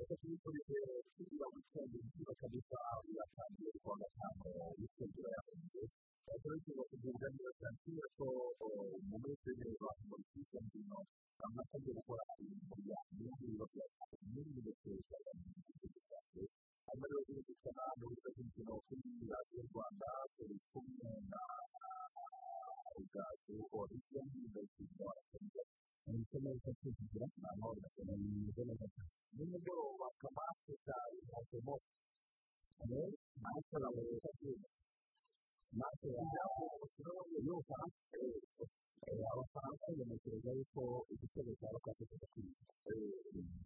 Sasa tulipoje kila wikendi nzima kabisa bila kazi ilikuwa gatano wikendi ya mbele. Sasa hivi kwa kujiunga na kanisa so mumeze ni wa kumpisa mzima kama kazi ilikuwa ya Mungu ndio kwa Mungu ndio kwa sababu ambayo ndio kwa sababu ndio kwa sababu ndio kwa sababu origin ndetse n'abakeneye ndetse n'ibyo tugira ni amahoro ndetse n'ibyo neza cyane nimugoroba kamase cyane ntacyo ntacyo namuhereza byose ntacyo yaho y'ubufaransa abafaransa bemekereza yuko igitego cyaba kwateka kwiga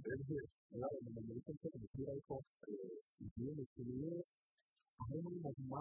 mbese urabona mu bice byo umupira ariko igihe umukinnyi ari muri mazima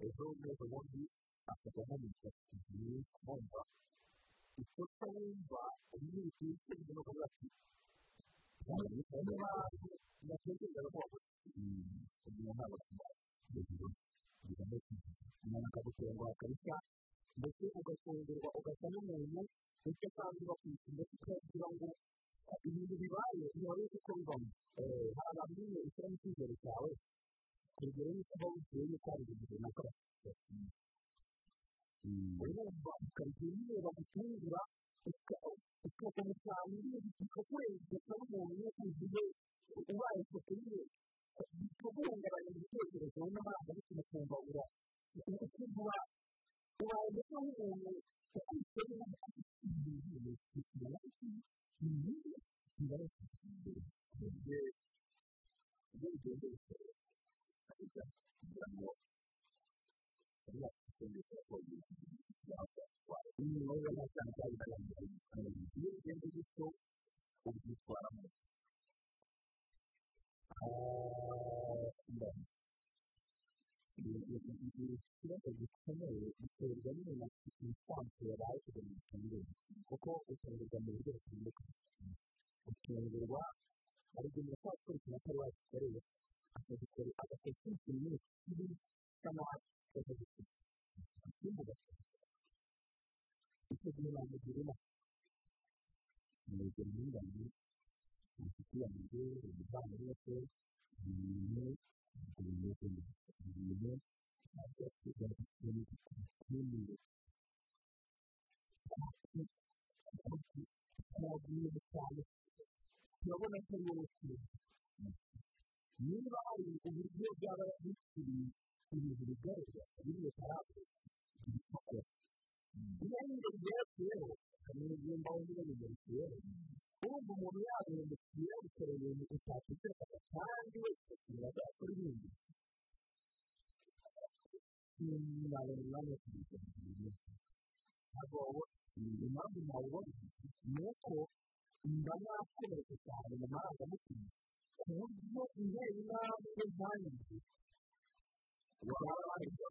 byatsinze niba byashyizwe niba nashyizwe wenda tuvuge n'urugero ukavuga ati uwo dukora ntabwo dukora umuntu w'inyangamugayo aho twese turi ariko se ejo neza ubundi akajya nko mu ishyaka kumva ikosa wumva urimo urukiko rugero ukavuga ati niba natekereza ko umuntu ntabwo akumara hejuru umuntu akagutenguha kabisa ndetse ugafungurwa ugasa n'umuntu icyo kandi bakwishyura kugira ngo ibintu bibaye bibaye kuko bibamo hari abantu nyine ushyiramo icyizere cyawe urugero yuko uba wizeye yuko hari ibintu runaka urumva ukagira nyine bagutungura ukabona cyane bikakurenza n'umuntu ugiye ubaye ifoto nyine bikaguhungabanya ibitekerezo n'amazi ariko ukumva ura ukumva ubaye ndetse nk'umuntu ukurikiye neza ibintu bikira ibintu bibaye kugira ngo bigende bitera ariko kugira ngo ariya kugenda ko inyuma y'amashyamba cyangwa iyo ugenda gutyo ubyitwaramo ikibazo gikomeye biterwa n'umuntu afite imisanzu yabaye kugira ngo utungurwe kuko utungurwa mu buryo butandukanye utungurwa hari igihe umuntu ashobora gukora ikintu atari wagikoreye akagikorera agakora ikindi kintu nyine kibi cyangwa akagikora ikindi ugakora icyo gihe namugira inama namugira inama inshuti yanjye umuvandimwe se ibintu ibintu ibintu ntabwo kigali ikintu kinini ntabwo cyane turabona ko ari wowe kintu niba hari uburyo byaba bikiri ibintu bigaragara biri bitarabura ibikora iyo ari ibintu byerekeyeho hari n'ibigomba wongera bigarukiyeho urumva umuntu yaguhindukiye bikora ibintu utatekereza kandi wese ibindi. Ntabwo umwanya wo kubigura ntabwo impamvu ntawubona ni uko mba nakomeretse cyane mu marangamutima ku buryo intera intambwe ntangiye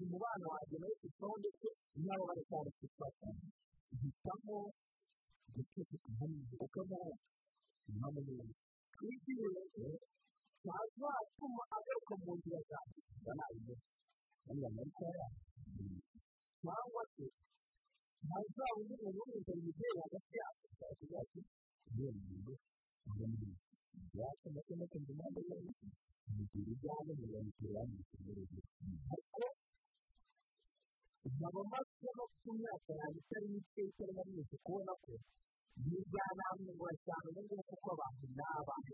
umubano wanjye nawe ku isonga ndetse n'abo bari cyane ku da suke a hannun da kuka ba mamuni kirki ne ta zuwa kuma a ɗaukar motiyar ta tana yi wannan nan tsaya ta wace ta zuwa wani da wani da mutum ya gaskiya ta shi ya ce biyan biyu a wani ya kuma kuma kuma da wani da ke yanjye itari mike itari na myinshi kubona ko nijyana hamwe ngo cyane ubu ngubu kuko abantu ni abantu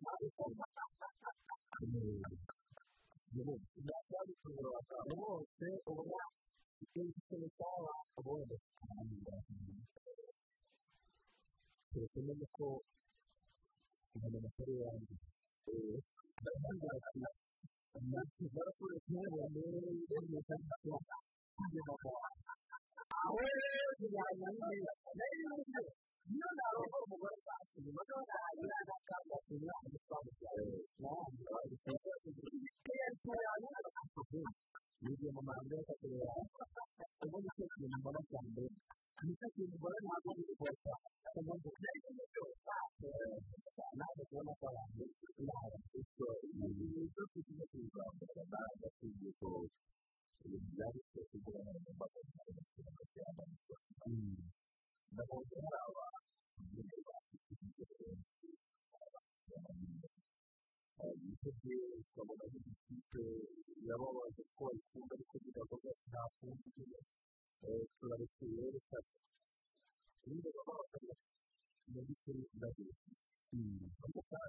imyaka y'abitungura bakaba bose ubona icyo gitsina cyaba ubonye keretse neza ko umuntu atari yanjye ahora se la manera no la ropa como esta no la harina la capa que no la estamos no no que el programa no la cocina y que mamá no la cocina como no se la mamá la cambia y se que no la mamá la puerta como no se la mamá la puerta la de la para la de esto y eso que tiene que ver con la de secundario que estoy jugando en el papel de la universidad de la universidad. Me consideraba dice que como la gente llamaba a la escuela, un barco de la boca está a punto de esclarecer esta Lindo como la gente, me dice la gente, ¿cómo está?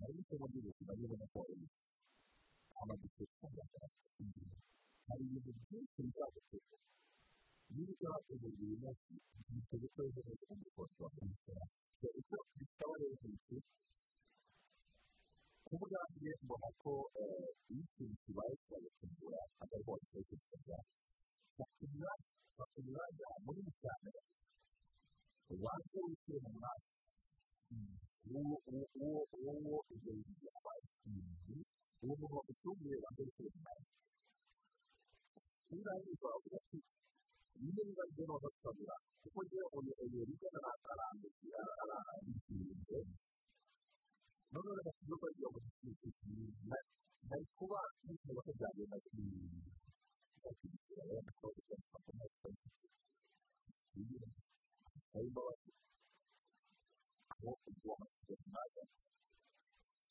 Ahí se va a decir, va a llevar a la barakoze cyane rero iyo gatandatu aho rero bijyanye neza niyo nawe umugore wacu ni modoka yagira agakanda umwana utwamubyaye n'abandi babikora nigiye mu mahanga y'akazi ubundi cyo kintu mbona cya mbere ni cyo kintu mbona ntabwo ari gukora umuntu naje kubona ko abantu inama bityo ibintu byose byo kuzamura nawe tugiye ko ibintu byari byo kugira ngo mbaga cyane cyane cyane ndabona hari abantu yiteguye ukabona nk'ikipe yababaje ko bayikunda ariko biravuga ati nta kundi nyine turabikwiye reka nyine baba bakajya mu by'ukuri ndabizi ariko kandi hari n'isomo ry'ubuzima nyine na polisi amaduka hari ibintu byinshi bizagufasha niba uzahakoze buri munsi ibyo bikoresho neza mu bikorwa icyo bisaba rero ni iki kuba ubwanjye mbona ko iyo ikintu kibaye kiragutungura atari ko wabitekerezaga bakunda bakunda munini cyane waje wishyure mu mwanya uwo uwo uwo uwo ibyo bintu byabaye uwo muntu wagutunguye waje wishyure mu mwanya iyo urangiza wavuga ati niba biba bigomba gusabira kuko njyewe uyu uyu riga arandikira arandikira noneho reka tujye kugira ngo dushyikire bari kuba bifuza ko byagenda bakishyura rero ko bigomba kuba hari imbabazi aho ugomba kujya mu mwanya uwo uwo uwo rero bigenda gushyira urahire gusa rero tumaze kubona neza nta kintu gikora kuko ariko ku isi ariko uburyo tugikora n'uburyo tugendamo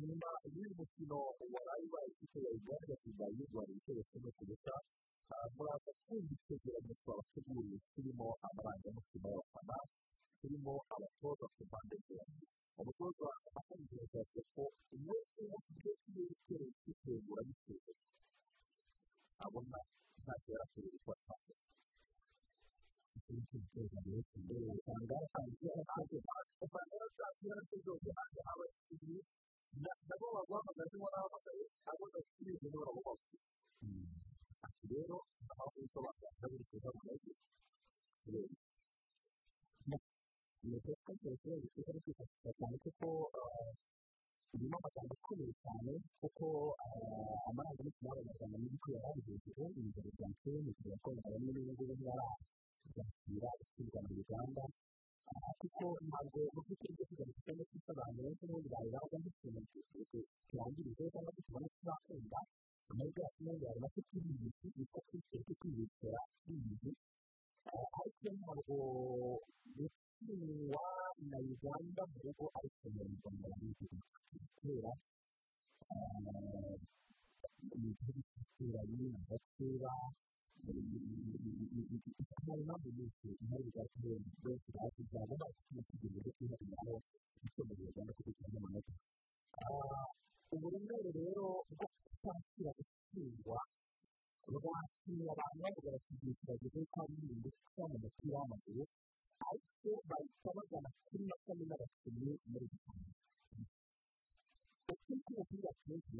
nyuma y'uyu mukino waraye ubaye ikipe ya uganda igatinda y'u rwanda ibitego kimwe ku busa muraza kumva icyegeranyo twabateguriye kirimo amarangamutima y'abafana kirimo abatoza ku mpande zombi umutoza akomeza ko we uwo ufite ibitero by'iterambura bitewe abona ntacyo yarakoze gukora ntabwo ikintu cyose rero kimbere usanga hatangiye ahantu usanga yaratangiye yarategereje hanze haba ikintu nabo baguhamagaje warahamagaye abo bakiriye nibo barabubaza ati rero aho gusobanura kabiri kuza mu ntege ni uko cyose bifite kwifashisha cyane kuko birimo amagambo akomeye cyane kuko amarangamutima y'abanyarwanda muri ko yari ari hejuru ibintu bya kera kugira ngo abone n'inyungu yari yarakira ishyirwa mu uganda kuko ntabwo mu by'ukuri byo kugira ngo tugende twisobanure n'ubundi babibaza nk'ikintu kirangirije cyangwa se tubona tuzakunda amahirwe yacu n'ubundi yari make twibibitse yitwa kwitera kwibikira ibintu ariko ntabwo gutsindwa na uganda mu rugo ariko mu rwanda barabizi kubera ni igihugu cy'abaturanyi agatera hari impamvu nyinshi intare zatumye benshi bazi byabona igitsina cy'igihugu cyo kwihariraho gukemura uganda kuko kirimo amanota uburemere rero bwo kutakira gutsindwa rwatumye abantu bavuga bati igihe kirageze ko ari ibintu cyane mu mupira w'amaguru ariko bahita bagana kuri makumyabiri n'abakinnyi muri rusange ukuri k'umupira kenshi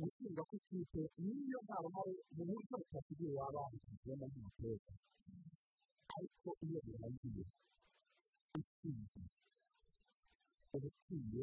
gutsindwa kw'ikipe niyo nta ruhare mu buryo butasigaye waba wabigizemo nk'umutoza ariko iyo birangiye utsinze uba ukwiye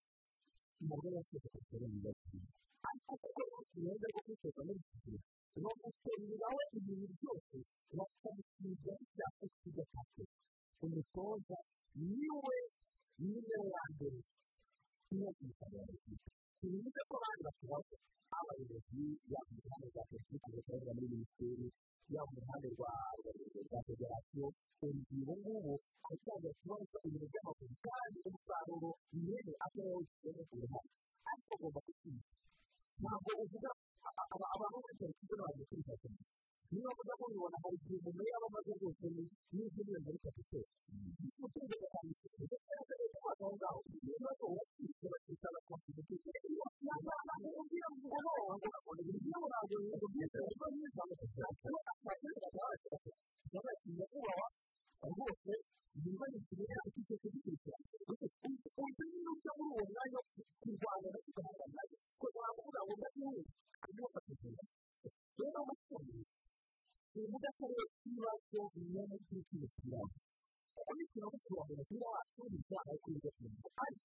yakoze kugera mu bibazo ariko kuko uruhande rwo kwitoza muri iki gihe ni ugutereraho ibintu byose bakamusiga icyapa kigatatu umutoza ni we ni we wa mbere kumwumvisha abayobozi tubivuze ko abandi batubazo abayobozi yaba mu ruhande rwa politiki zikorerwa muri minisiteri yaba mu ruhande rwa federasiyo ubu ngubu abaturage bashobora ibintu by'amaguru kandi umusaruro mwene atari wowe ufite uruhare ariko ugomba kutinya ntabwo uvuga abantu bose bafite n'abantu kwiga cyane niba muza mubibona hari igihe umuntu yaba amaze rwose n'izindi muri kapiteri umutungo gatanu ndetse k'aho ngaho ibibazo uratwite bakita na kompiyuta n'abana ubwira ngo ngo ibintu byabo ngo byose mu kugira ngo akagira akagira akagira kubahwa rwose niba ni ikintu cyose cyo kugikurikirana uzi niba ujya muri uwo mwanya wo kurwanya no kugahangana na yo ko wavuga ngo ndabyumva ibyo bakakubwira rero これてのことは、それは、そうで、大事ですね。はい。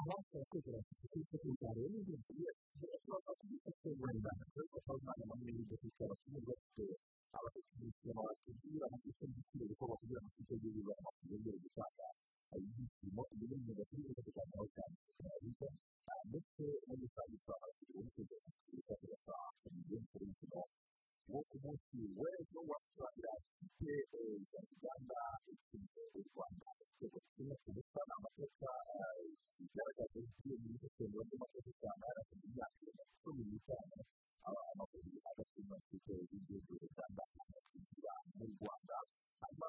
合わせてください。そういうことがある。そういうことがある。そういうことがある。そういうことが。そういうことある。そういをことてある。あの、実際は、実際は、実際に、それは、ら際に、それは、実際に、それは、実際に、もっと、自分の、そういうことがある。実際、の、実をに、そていうことがある。実際に、そていうこらがある。実をに、そていうとがある。実際に、そういうこと。Wo ku munsi w'ejo wasobanurira ikipe ya uganda ishinzwe u rwanda igitego kimwe ku busa ni amateka bigaragaza igihe muri sosiyete y'amategeko cyane arakomeza imyaka cumi n'itanu amakuru agatuma ikipe y'igihugu y'u rwanda kwinjira mu rwanda hanyuma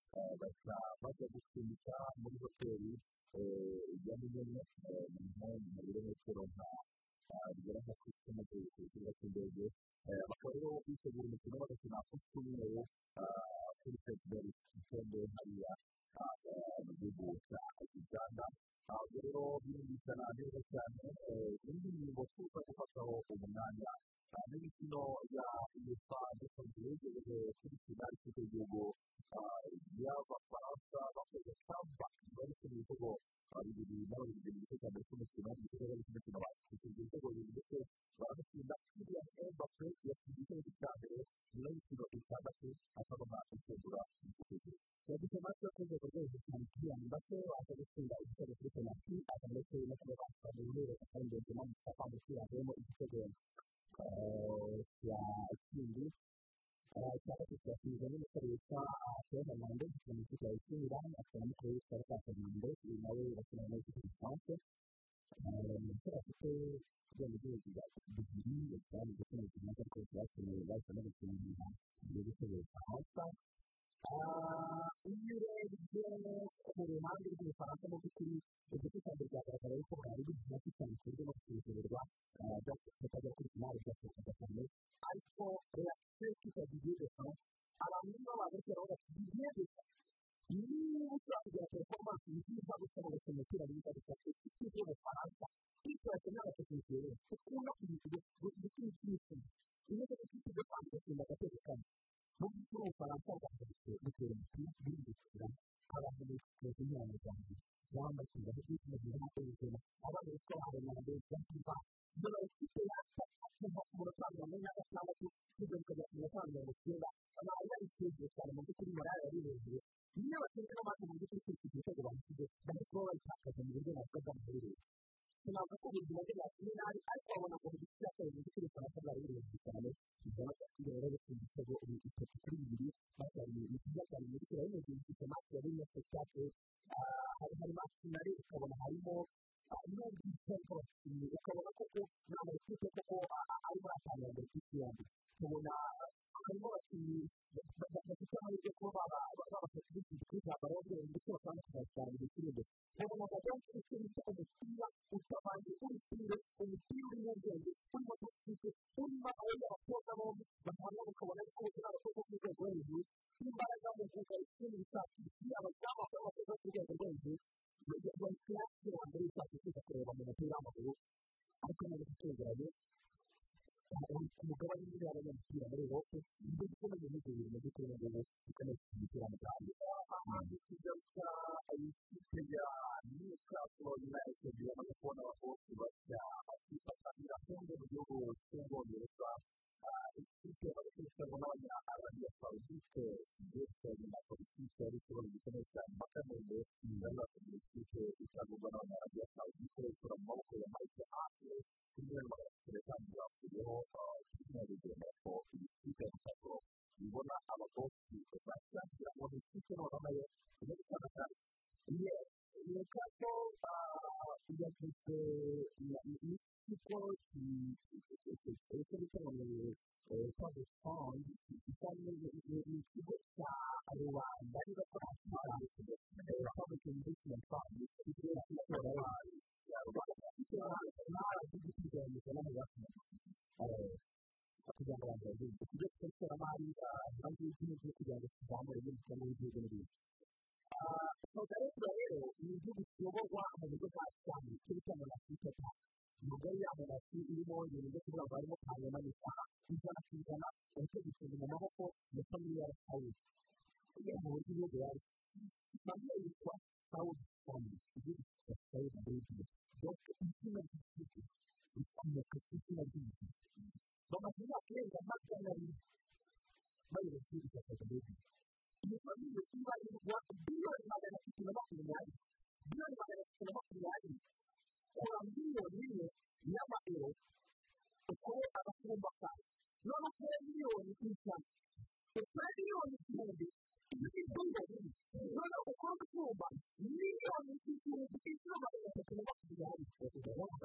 bajya gucumbika muri hoteli ya minini nko mu birometero nka bigera nko ku icumi ku kibuga cy'indege bakaba rero bitegura umukino bagakina ku cyumweru kuri fesitivali itembe hariya mu gihugu cya uganda ntabwo rero birumvikana neza cyane indi ngingo tuza gufataho umwanya n'imikino ya uefa ndetse yegereje kuri finali cy'igihugu y'abafaransa bakoze kamba bari ku ibitego bibiri na babiri mu gice cya mbere cy'umukino mu gice cya cy'umukino bakikije ibitego bibiri ndetse baratsinda kiriya embape yatsinze igitego cya mbere nyuma y'imikino itandatu akabona gutegura igitego yagize amata yo ku rwego rwo hejuru cyane kiriya mbappe waje gutsinda igitego kuri penaliti aka ndetse no kuba basaba uruhere kandi ndetse no gufata umupira havuyemo igitego cya kindi cya gatatu cyatsinzwe n'umusore witwa Pierre Hernandez mu ikipe ya AC Milan akaba witwa Lucas Hernandez uyu nawe muri ikipe ya France umusore afite ubwenegihugu bwa bibiri kandi ndetse n'ubuzima bwe bwose bakeneye bahita no gukinira mu gihugu cy'ubufaransa iyo urebye ku ruhande rw'ubufaransa mu by'ukuri igice cya mbere byagaragara yuko bwari buri hafi cyane ku buryo bwo gusuzumurwa bakajya kuri finali byashobokaga cyane ariko gihe nk'uko bigena abana bitwa abanyamaguru bakiva dore ikipe yatsa kuva ku munota wa mirongo ine na gatandatu kugeza ukajya ku mirongo icyenda abantu bari cyane mu by'ukuri morale yari hejuru niyo batsinze n'abandi mu by'ukuri kuri iki gitego bamusize bari kuba babitakaza mu buryo navuga bw'amaherere sinavuga ko ubuzima bwe bwatumye nabi ariko babona ko mu gice cya kabiri mu by'ukuri ubufaransa bwari buri hejuru cyane bizana ko rero gutsinda ibitego bitatu kuri bibiri batari ni byiza cyane muri kiriya bino gihe gifite match yari imwe cyane yagize ikigo icyo bita ngo ni public fund kijyanye n'ikigo cya rubanda ariyo twakira public investment fund ikigo cy'itora ya rubanda n'ahari cy'ikiganiro n'amabati kugira ngo abantu babyumve kugira ngo uburyo igihugu yari na yo yitwa sawudi fandi igihugu cya sawudi arabia donc izina ry'igihugu rikomoka ku izina ry'igihugu bamaze imyaka irenga makumyabiri bayoboye igihugu cya sawudi arabia iyo famiye ibarirwa biliyoni magana atatu na makumyabiri biliyoni magana atatu na makumyabiri kura miliyoni imwe y'amayero ukore agakumba kawe none ukore miliyoni ijana ukore miliyoni igihumbi iyo ni 你从这里，你从那个方吧，你一定要能，去记住那个是什么东西，然后就是我的。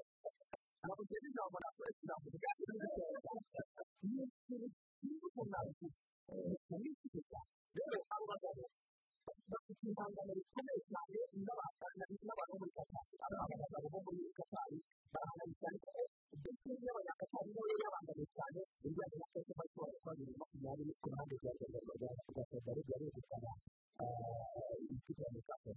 然后接着讲吧，再讲，我们该怎么讲？我们是从哪里去？从哪里去讲？没有方法讲的，方法是方法，那么他里有什么？那么他们怎么办？我们怎么办？我们怎么办？我们怎？Barahanganye cyane ko ndetse n'abanyakatari nabo babangamiye cyane ibijyanye na kose bashobora gukora bibiri na makumyabiri ku ruhande rwa rwa saudi arabia begukana ikipe ya newcastle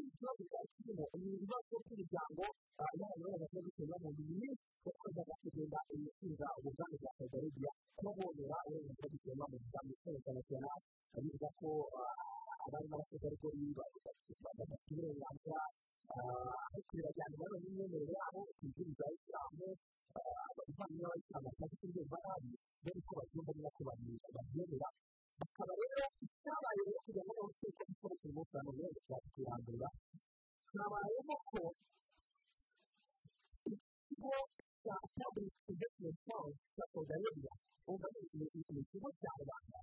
ikibazo cyari kirimo ni ibibazo by'imiryango y'abantu b'abagabo bitewe n'umuntu myinshi yakomezaga kugenda imishinga ubwami bwa saudi arabia kubabonera uburenganzira bitewe n'umuntu bwa minisiteri international bivuga ko abari n'abategarugori badafite uburenganzira ariko birajyana n'imyemerere yabo kwigurira za isilamu abavandimwe b'abayisilamu batazi kubyumva nabi dore ko babyumva neza ko babyemera bakaba rero icyabaye rero kugira ngo urukiko rusohoke umunsi wa none dushaka kwirandura habayemo ko ikigo cya public investment fund cya arabia ubu ni ikigo cya rubanda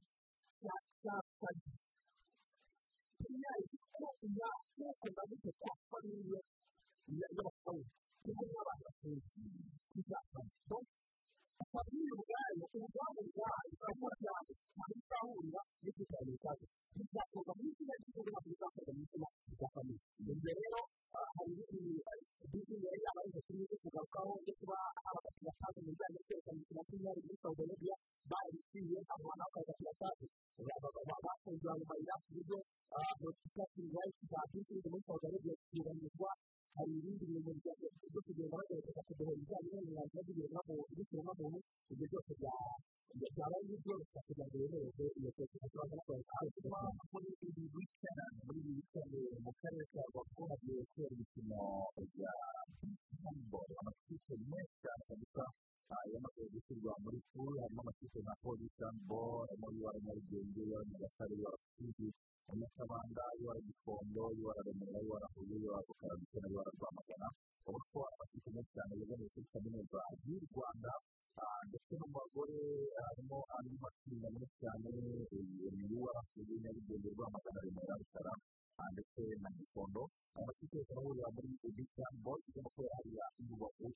ないコースがコースが出てたタイミングやりますと、自分のが好きだったんですよ。が、のが、が、あ、いが、い、の、bizakorwa mu izina ry'igihugu ntabwo bizakorwa mu izina rya famiye ibyo rero hari ibindi yari yabaye kuri yo kugarukaho no kuba abakiriya cyangwa mu bijyanye no kwerekana imikino makumyabiri muri saudi arabia barabikwiye abana bakajya kuyataza bafunze ayo mayira ku buryo notifikasheni rayiti za bisi muri saudi arabia zubahirizwa hari ibindi bintu byo kugenda bagerageza kudohora ibijyanye n'uburenganzira bw'ikiremwamuntu ibyo byose byaba ari ibyo bifasha kugira ngo yemererwe iyo tekiniki baza bakora muri ibi wikendi muri ibi wikendi mu karere ka rubavu hagiye kubera imikino ya handball amakipe menshi cyane kabisa yamaze gushyirwa muri turu harimo amakipe nka polisi handball harimo yuwara nyarugenge yuwara nyagatare yuwara kindi nyakabanda yuwara gikondo yuwara remera yuwara huye yuwara bukara ndetse na yuwara rwamagana ubona ko amakipe menshi cyane yegamiye kuri kaminuza y'u rwanda ndetse no mu bagore harimo andi matsinda menshi cyane yuwara huye nyarugenge rwamagana remera bukara ndetse na gikondo amakipe yose arahurira muri bisi handball igomba kubera hariya i rubavu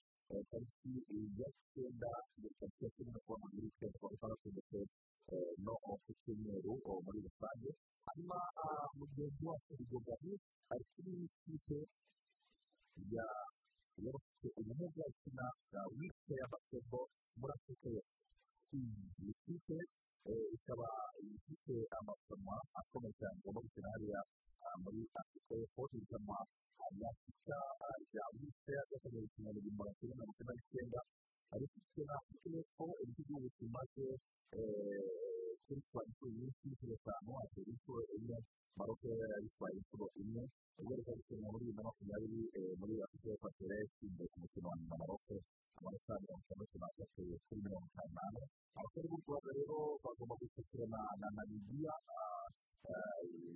tariki ya cyenda ndetse na cumi no kuwa muri wikendi kuwa gatandatu ndetse no ku cyumweru muri rusange hanyuma mugenzi wacu bigogari ari kuri kipe ya y'abafite ubumuga ikina wike ya basketball muri afurika yose iyi kipe ikaba ifite amarushanwa akomeye cyane igomba gukina hariya muri afurika y'epfo irushanwa rya afurika rya ryatangiye gukina mu gihumbi magana cyenda mirongo icyenda n'icyenda ariko ifite na afurika y'epfo ibihugu bimaze twa inshuro nyinshi inshuro eshanu atera inshuro enye maroke yitwaye inshuro imwe ubwo reka gukina muri bibiri na makumyabiri muri afurika y'epfo atera yatsinze ku mukino wa nyuma maroke amanota mirongo itandatu n'atatu kuri mirongo itanu n'ane abasore b'u rwanda rero bagomba gusukira na namibiya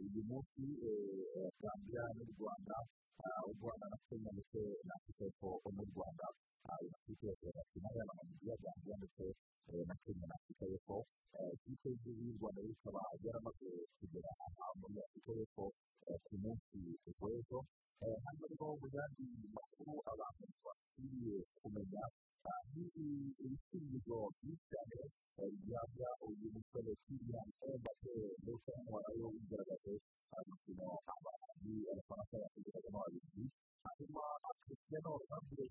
uyu munsi gambia n'u rwanda u rwanda na kenya ndetse na afurika y'epfo n'u rwanda amakipe yose yakina ya namibiya gambia ndetse na kenya na afurika y'epfo ikipe y'u rwanda ikaba yaramaze kugera muri afurika y'epfo ku munsi w'ejo hano rero mu yandi makuru abantu bakwiriye kumenya ibisubizo byinshi cyane bihabwa uyu musore kiriyan embape ndetse n'umubare wigaragaje umukino abantu abafaransa bategerezamo babiri hanyuma cristiano ronaldo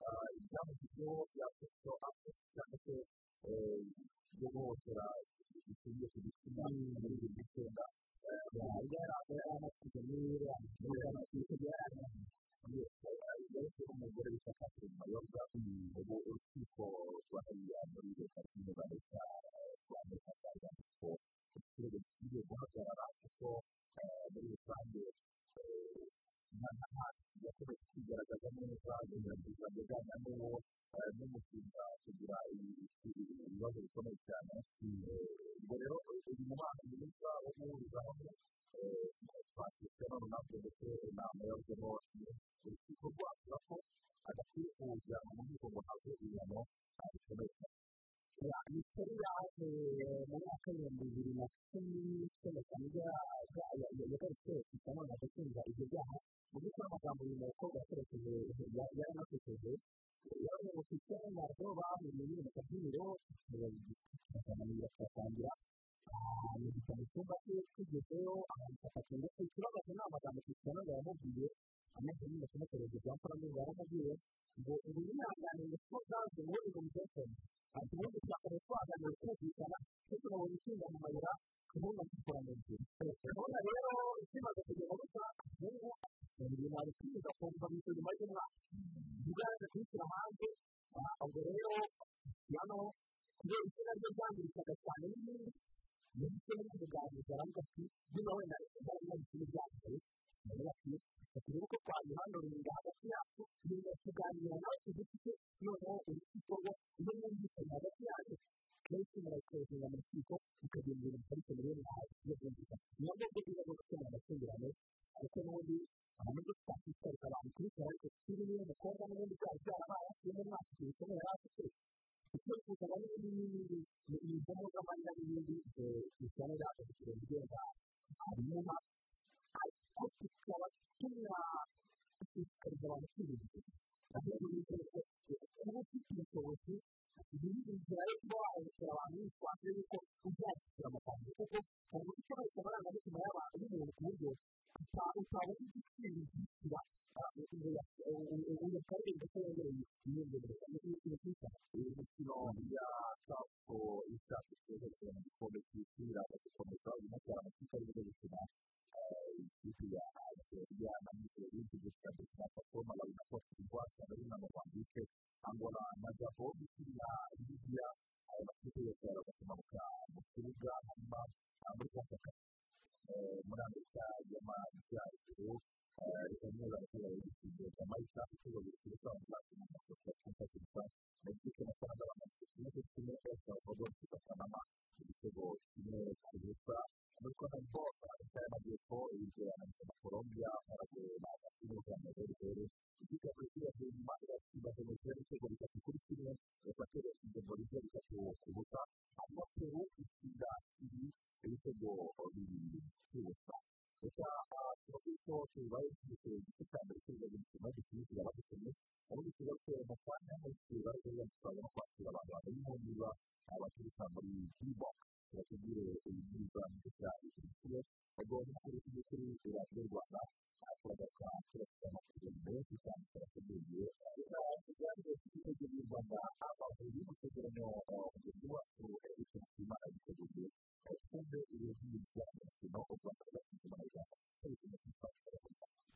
leta ibyamushyizeho bya foto afite cyangwa se byo guhohotera bishingiye ku gitsina muri bibiri n'icyenda yari yaramaze muri iriya makipe yari yaramaze umugore witwa catherine mayoga ubu urukiko rwa hariya muri leta zunze ubumwe za amerika cyangwa ko ikirego kigiye guhagarara kuko muri rusange nta yashoboye kwigaragaza neza aganira n'uwo n'umushinga kugira ibibazo bikomeye cyane ubwo rero uyu mubano mwiza wo guhuriza hamwe twa cristiano ronaldo ndetse na mayorgemo urukiko rwavuga ko adakwiye kuwujyana mu nkiko ngo ntabwo ibihano bikomeye cyane minisiteri yaje mu mwaka w'ibihumbi bibiri na cumi n'icyenda cyane yagarutse cristiano ronaldo kumva ibyo byaha mu by'ukuri amagambo nyuma umukobwa yakoresheje na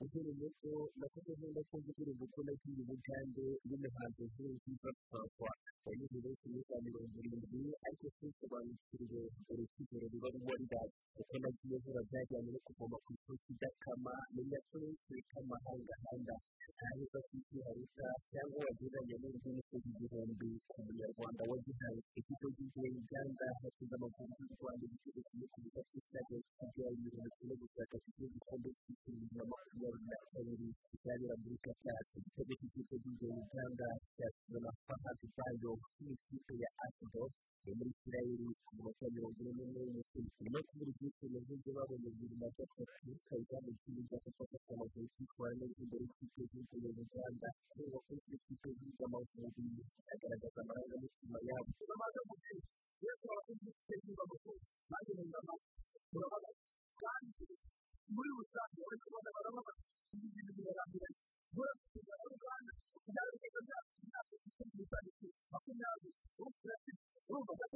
ugereye ko nakoze neza ko nzi ko urugendo rw'imihanda zizwi nka francois yanyuze benshi muri za mirongo irindwi ariko sinsobanukirwe urukigero ruba ruwariraye kuko nagiye nkora byajyanye no kuvoma ku isoko idakama menya ko benshi k'amahangahanga ntaheza kwiharuka cyangwa wagereranya n'urw'imisozi igihumbi ku munyarwanda wagihaye ikigo cy'igihe uganda hasize amakuru y'u rwanda igitego kimwe ku butaka cyajya kigali ibihumbi no gushaka ikigo gikombe cy'isi na makumyabiri na kabiri cyabera muri qatar igitego cy'ikipe cy'igihe uganda cyasizwe na fahad bayo n'ikipe ya asdod yo muri isirayeli ku munota mirongo ine n'umwe w'umukino nyuma yo kubura ibyishimo nk'ibyo babonye bibiri na gatatu kayizani kibuga kuko afite amaguru kwitwara neza imbere y'ikipe y'igihugu ya uganda kubera ko iyo kipe y'igihugu amavubi agaragaza amarangamutima yabo turamaze gukina iyo twabakoze ikipe y'igihugu amavubi nanjye numva amata turababaye kandi muri rusange bari kubona barababaye ibi bintu birarambiranye guhera ku kigero cy'u rwanda byari byiza byacu imyaka ifite mu itariki makumyabiri urumva gatatu ni we wese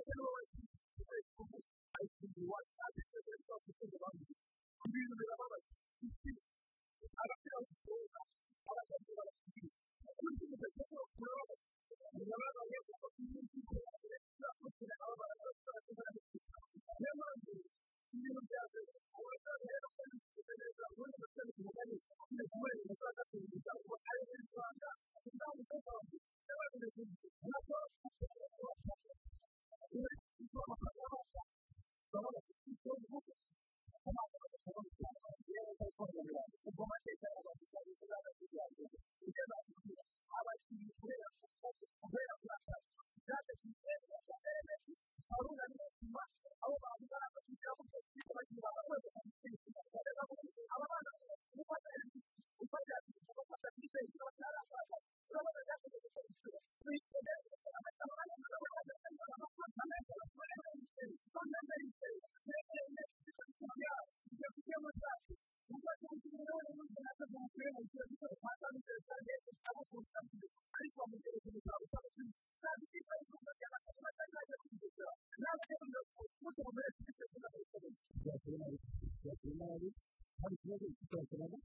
cy'iterambere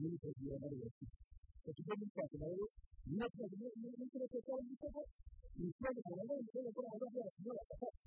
muri icyo gihe bari bafite ikigo cy'iterambere rero niyo twagiye muri kino cyo cyangwa igitego ni ikibazo cyane ngo ikibazo cyo ntabwo byaba kimwe bafata ariko gatari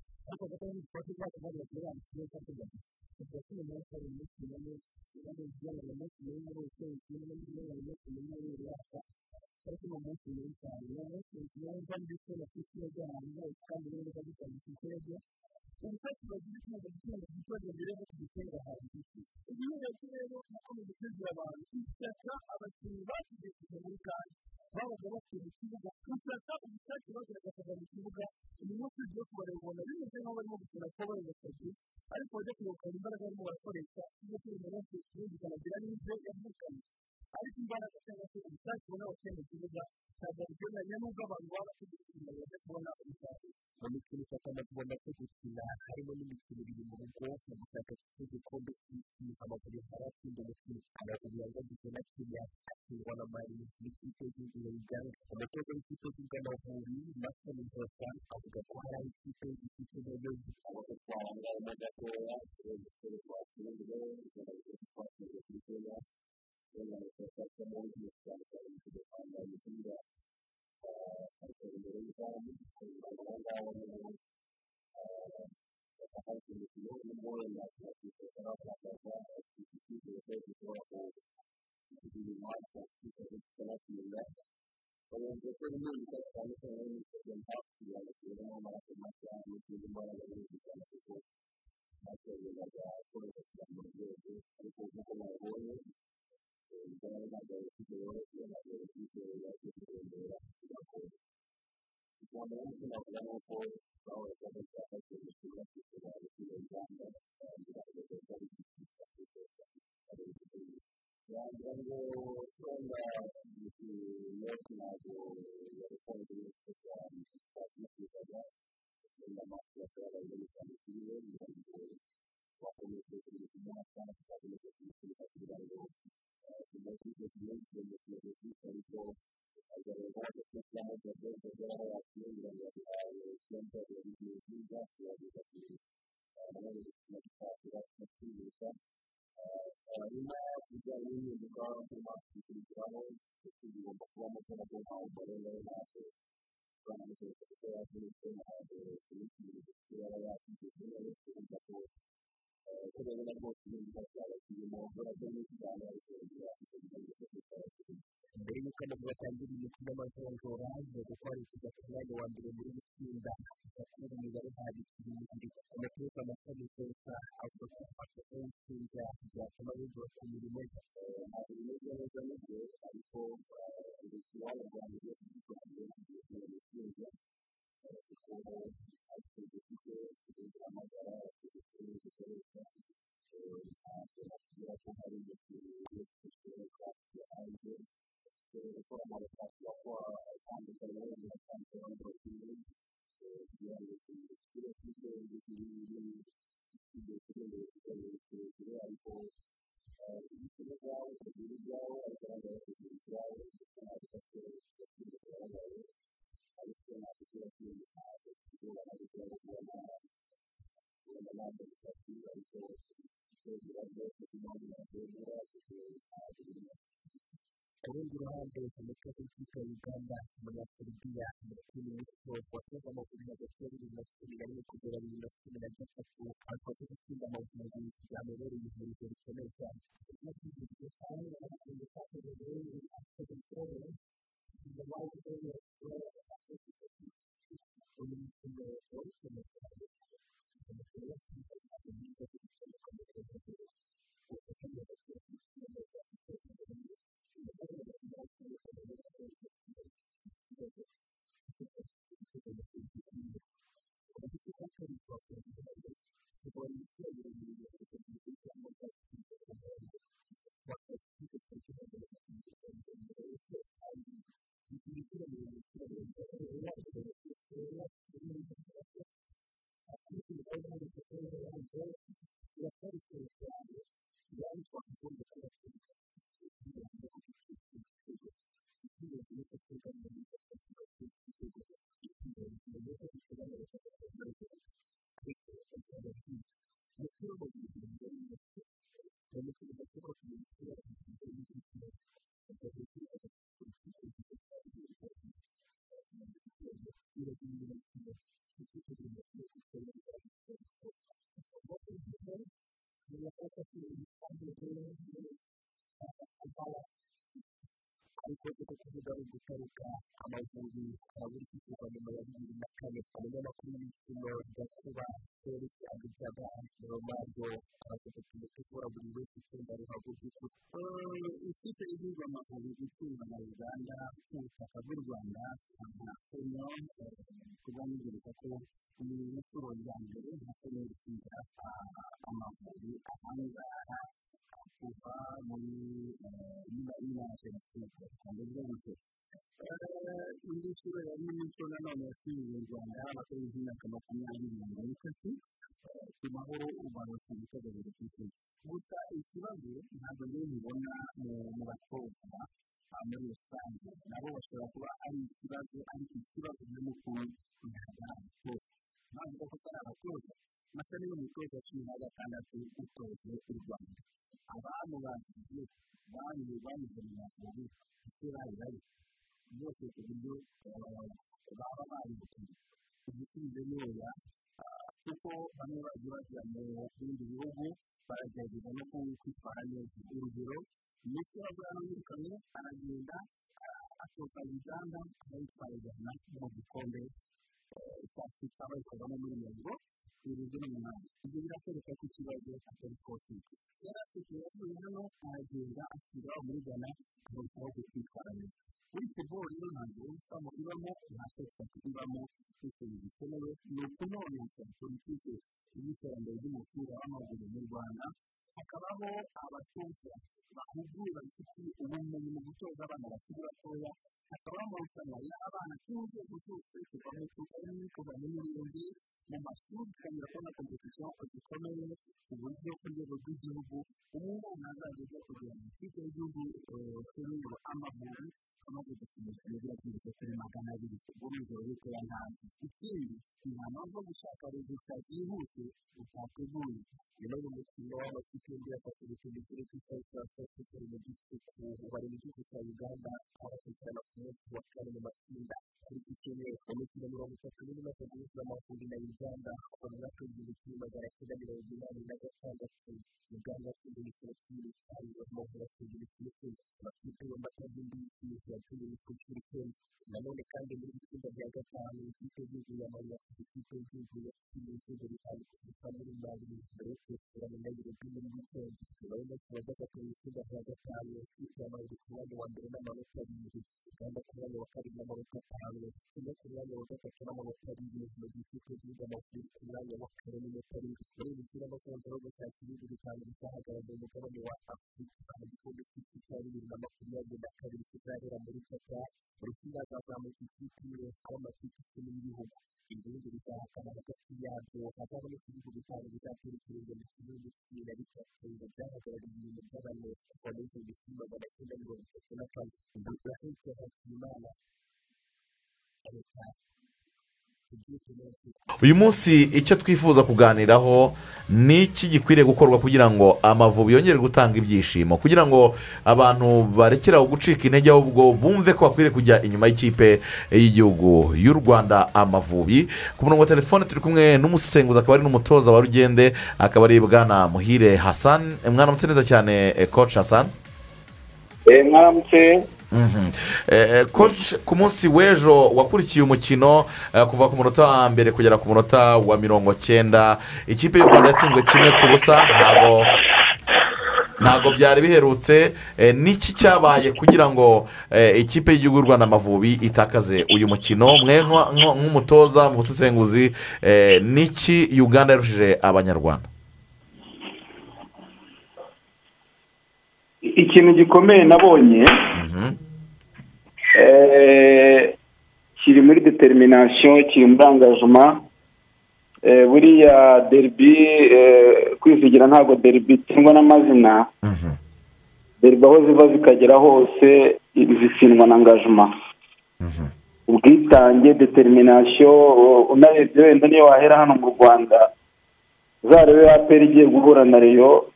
bigereranya n'ubwo abantu baba kugira ngo bajye kubona umusaruro mu mikino ifatana tubona ko gukina harimo n'imikino iri mu rugo mu gushaka igikombe cy'isi amaguru umukino na kenya atsindwa na n'ikipe y'igihugu ya uganda umutoza w'ikipe avuga ko hari navuga ni uko bahoraga bashaka kumushyira ku kibazo cy'uruganda kandi bagaragaza ari igice cya yagira ngo wenda yose ntabwo yabikunze neza cyane twakifuzaga wenda amaso yakoraga neza cyane kuri we kugira ngo bakomeze kugira ikinyoma cyane tuzakomeze kumushyira kugira ngo tumaze ibyo tumenye mu kibazo cy'isi ariko agaragaza ko cyangwa byose byaba yakwiyongera ngo yabihaye cyangwa death ni gukora ikiga ku mwanya wa mbere muri gutsinda bakura imibare nta bikiri bibiri amateka amashami gusa avuga ko afasha gutsinda byatuma bigura ku mirimo ye ntabwo bimeze neza ni byo ariko ikibazo rwanjye rwanjye ruhande umutwe w'ikipe ya uganda umunyafuribiya umukinnyi w'icyo wakoze amaguru hagati ya bibiri na cumi na rimwe kugera bibiri na cumi na gatatu akoze gutsinda amavubi byamubereye ihurizo rikomeye cyane uyu mukino wari ukomeye cyane umukino wa kipe ya uganda ubufatanye hagati ya kipe ariko uko kuvuga ari ugutaruka amavubi arabura ikigo nyuma ya bibiri na kane umunyamakuru w'imikino gakuba felix adujaga romardo aravuga ati mutegura buri wese itsinda rihaguruka ikipe y'igihugu amavubi itsinda na uganda ku butaka bw'u rwanda nka kenya kuba nigirika ko ni inshuro ya mbere kenya itsinda amavubi ahangaha kuva muri nyina ya jenoside kandi byose indi nshuro yari n'inshuro nanone yatsinze u rwanda abakozi b'imyaka makumyabiri na itatu ku mahoro ubarutse ibitego biri ku isi gusa ikibazo ntabwo rero mubona mu batoza muri rusange nabo bashobora kuba ari ikibazo ariko ikibazo nyamukuru ntabwo ari abatoza ntabwo ko atari abatoza masa niyo mutoza cumi na gatandatu utoje u rwanda abamubanjirije banyuze banyuze mu mavubi ndetse bari bari bose ku buryo baba baribukiye igisubizo ni oya kuko bamwe bagiye bajya mu bindi bihugu baragerageza no kwitwara neza urugero ndetse bazaba yirukanwe aragenda atoza uganda arayitwara ijana mu gikombe cya afurika bayikoramo muri mirongo irindwi n'umunani ibyo birakwereka ko ikibazo atari kose yari afite yavuye hano aragenda ashyira muri ghana akarushaho kwitwara neza muri siporo rero ntabwo usamo ibamo nta sosiyete ibamo ikintu gikenewe ni ukunonosora politiki y'iterambere ry'umupira w'amaguru mu rwanda hakabaho abatoza bahugura bafite ubumenyi mu gutoza abana bakiri batoya hakabaho amarushanwa y'abana ku nzego zose kuva mu tugari kuva mu mirenge mu mashuri tukanyura kubona kompetisiyo zikomeye ku buryo ku rwego rw'igihugu umwana azageza kugira ngo ikipe y'igihugu senior amavubi amaze gukinisha imijyi yagiye kuri magana abiri urugero rw'uko yantanze ikindi ni mpamvu zo gushaka gusa byihuse utateguye nyuma y'umukino w'amakipe yombi yafashe ibipimo kuri fifa cyangwa se kuri mu gihugu bari mu gihugu cya uganda abakurikirana ku munsi wa kane mu matsinda kuri iki cyumweru imikino mirongo itatu n'ine guhuza amavubi na uganda mu mwaka w'igihumbi kimwe magana cyenda mirongo inani na gatandatu uganda yatsinze imikino cumi n'itanu amavubi atsinze imikino icumi amakipe yombi atazi imbibi yatsinze imikino cumi n'icyenda nanone kandi muri iri tsinda rya gatanu ikipe y'igihugu ya mali yatsinze ikipe y'igihugu yatsinze ibitego bitanu gusa muri mali mbere yo kwishyura mu nairobi muri wikendi nyuma y'umunsi wa gatatu mu itsinda rya gatanu ikipe ya mali ku mwanya wa mbere n'amanota abiri uganda ku mwanya wa kabiri n'amanota atanu kimwe ku mwanya wa gatatu n'amanota abiri mu gihe ikipe y'igihugu amavubi ku mwanya wa kane n'amanota arindwi muri iri tsinda no kongera gushaka ibihugu bitanu bizahagarariye umugabane wa afurika mu gikombe cy'isi cya bibiri na makumyabiri na kabiri kizabera muri qatar urukina rwazamuka ikipe imwe aho amakipe icumi y'ibihugu ibihugu bizahakana hagati yabyo hazaboneka ibihugu bitanu bizatera ikirenge mu kibuga cumi na bitatu ngo byahagarariye uyu mugabane wa n'igihumbi kimwe magana cyenda mirongo itatu na kane ibrahim hakimana leta uyu munsi icyo twifuza kuganiraho ni iki gikwiriye gukorwa kugira ngo amavubi yongere gutanga ibyishimo? Kugira ngo abantu barekeraho gucika intege ahubwo bumve ko bakwiriye kujya inyuma y'ikipe y'igihugu y'u rwanda amavubi. Ku murongo wa telefone turi kumwe n'umusenguzi akaba ari n'umutoza wa rugende akaba ari bwana muhire hasani mwaramutse neza cyane koci hasani mwaramutse. koci ku munsi w'ejo wakurikiye umukino kuva ku munota wa mbere kugera ku munota wa mirongo cyenda. Ikipe y'u rwanda yatsinzwe kimwe ku busa. Ntabwo ntabwo byari biherutse. N'iki cyabaye kugira ngo ikipe y'igihugu y'u rwanda amavubi itakaze uyu mukino? Mwe nk'umutoza mu busesenguzi n'iki uganda yarushije abanyarwanda? Ikintu gikomeye nabonye kiri muri determination kiri muri angajuma buriya deribi kwizigira ntabwo deribi itsindwa n'amazina. Deribi aho ziva zikagera hose zitsindwa na angajuma ubwitange determination unarebye wenda niyo wahera hano mu rwanda uzarebe ya peri igiye guhura na reyo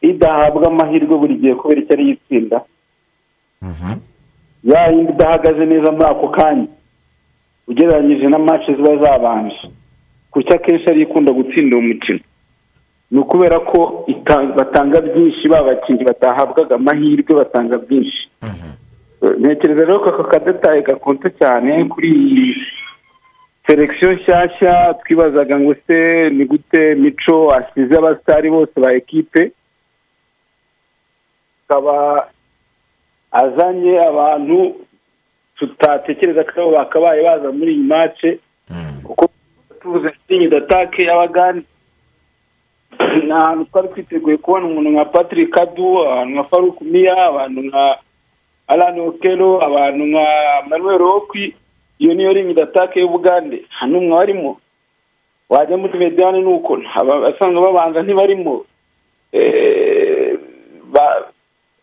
idahabwa amahirwe buri gihe kubera icyo ari yitsinda. Ya yindi idahagaze neza muri ako kanya ugereranyije na match ziba zabanje kuko akenshi ari ikunda gutsinda uwo mukino ni ukubera ko batanga byinshi babakinnyi batahabwaga amahirwe batanga byinshi ntekereza rero ko aka kadetaye gakunze cyane kuri. Iyi selekisiyo nshyashya twibazaga ngo se ni gute mico asize abasitari bose ba ekipe. Akaba azanye abantu tutatekereza ko bakabaye baza muri iyi mace kuko tubuze sinyi datake y'abagani. Ni ahantu twari twiteguye kubona umuntu nka patrick kadu abantu nka faruku miya abantu nka arani okero abantu nka manuel rokwi iyo niyo ringi datake y'ubugande. Nta n'umwe warimo wajya muri mediyani ni uko. Abasanzwe babanza ntibarimo.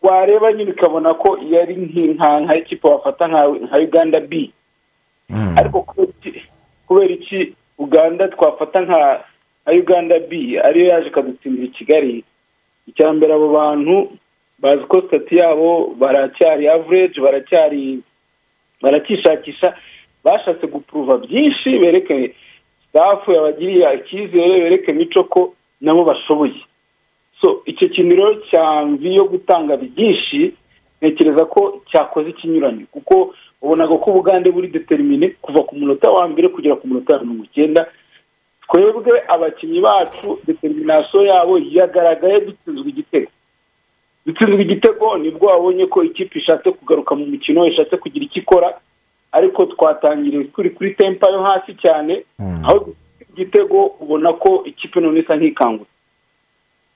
Wareba nyine ukabona ko yari nka ekipa wafata nka uganda b. Ariko kubera iki uganda twafata nka uganda b ariyo yaje ikadutsindira i kigali. Icya mbere abo bantu bazi ko sitati yabo baracyari avureji baracyari baracyishakisha bashatse gupuruva byinshi bereke sitafu yabagiriye icyizere bereke mico ko nabo bashoboye. So icyo kintu rero cyamvi yo gutanga byinshi ntekereza ko cyakoze ikinyuranye kuko ubonaga ko ubugande buri determine kuva ku munota wa mbere kugera ku munota wa mirongo icyenda twebwe abakinnyi bacu determinasiyo yabo yagaragaye dutsinzwe igitego. Dutsinzwe igitego ni bwo wabonye ko ikipe ishatse kugaruka mu mukino ishatse kugira icyo ikora ariko twatangiriye turi kuri tempa yo hasi cyane aho igitego ubona ko ikipe none isa nk'ikangutse.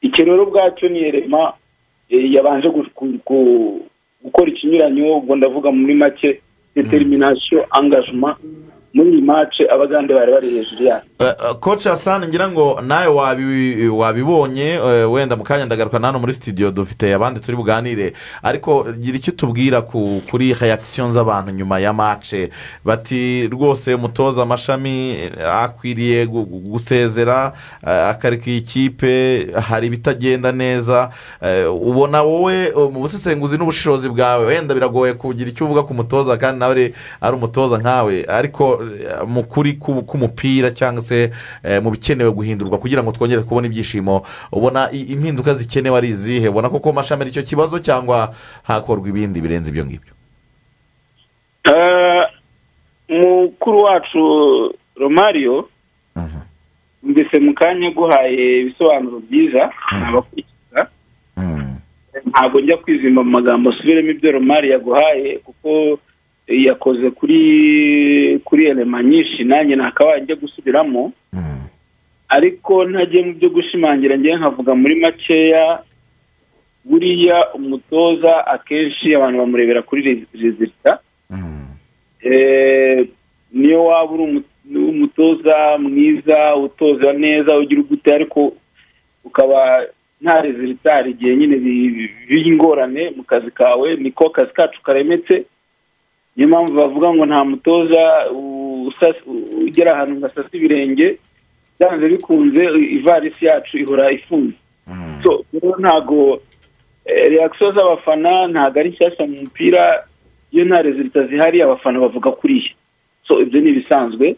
Icyo rero ubwacyo ni erema yabanje gukora ikinyuranyo ubwo ndavuga muri make determination angajuma muri iyi mace abagande bari bari hejuru yacu koci hasani ngira ngo nawe wabi- wabibonye eh, wenda mu kanya ndagaruka na hano muri studio dufite abandi turi buganire. Ariko gira icyo tubwira ku- kuri reakisiyo z'abantu nyuma ya mace bati rwose umutoza amashami eh, akwiriye gu- gu- gusezera eh, akareka iyi kipe hari ibitagenda neza. Eh, ubona wowe eh, mu busesenguzi n'ubushishozi bwawe wenda biragoye kugira icyo uvuga ku mutoza kandi nawe ari- umutoza nkawe. Ariko eh, mu kuri ku- k'umupira cyangwa se eh, mu bikenewe guhindurwa kugira ngo twongere kubona ibyishimo. Ubona impinduka zikenewe ari izihe? Ubona koko amashami ari cyo kibazo cyangwa hakorwa ibindi birenze ibyo ngibyo? Eh, mukuru wacu romario Mhm. mbese mu kanya guhaye ibisobanuro byiza abakurikiza Mm. ntabwo njya kwizimba mu magambo asubiremo ibyo romari yaguhaye kuko yakoze kuri kuri elema nyinshi nanjye ntakabaye njya gusubiramo Mm. ariko ntagiye mu byo gushimangira ngewe nkavuga muri makeya buriya umutoza akenshi abantu bamurebera kuri rezilita Mm. Eh, niyo waba uri umu- umutoza mwiza utoza neza ugira ugute ariko ukaba nta rezilita hari igihe nyine bi- biba ingorane mu kazi kawe niko akazi kacu karemetse niyo mpamvu bavuga ngo nta mutoza ugera ahantu ngo asase ibirenge byanze bikunze ivarisi yacu ihora ifunze. Mm. so rero ntago eh, reakisiyo z'abafana ntago ari nshyashya mu mupira iyo nta rezilita zihari abafana bavuga kuriya so ibyo ni ibisanzwe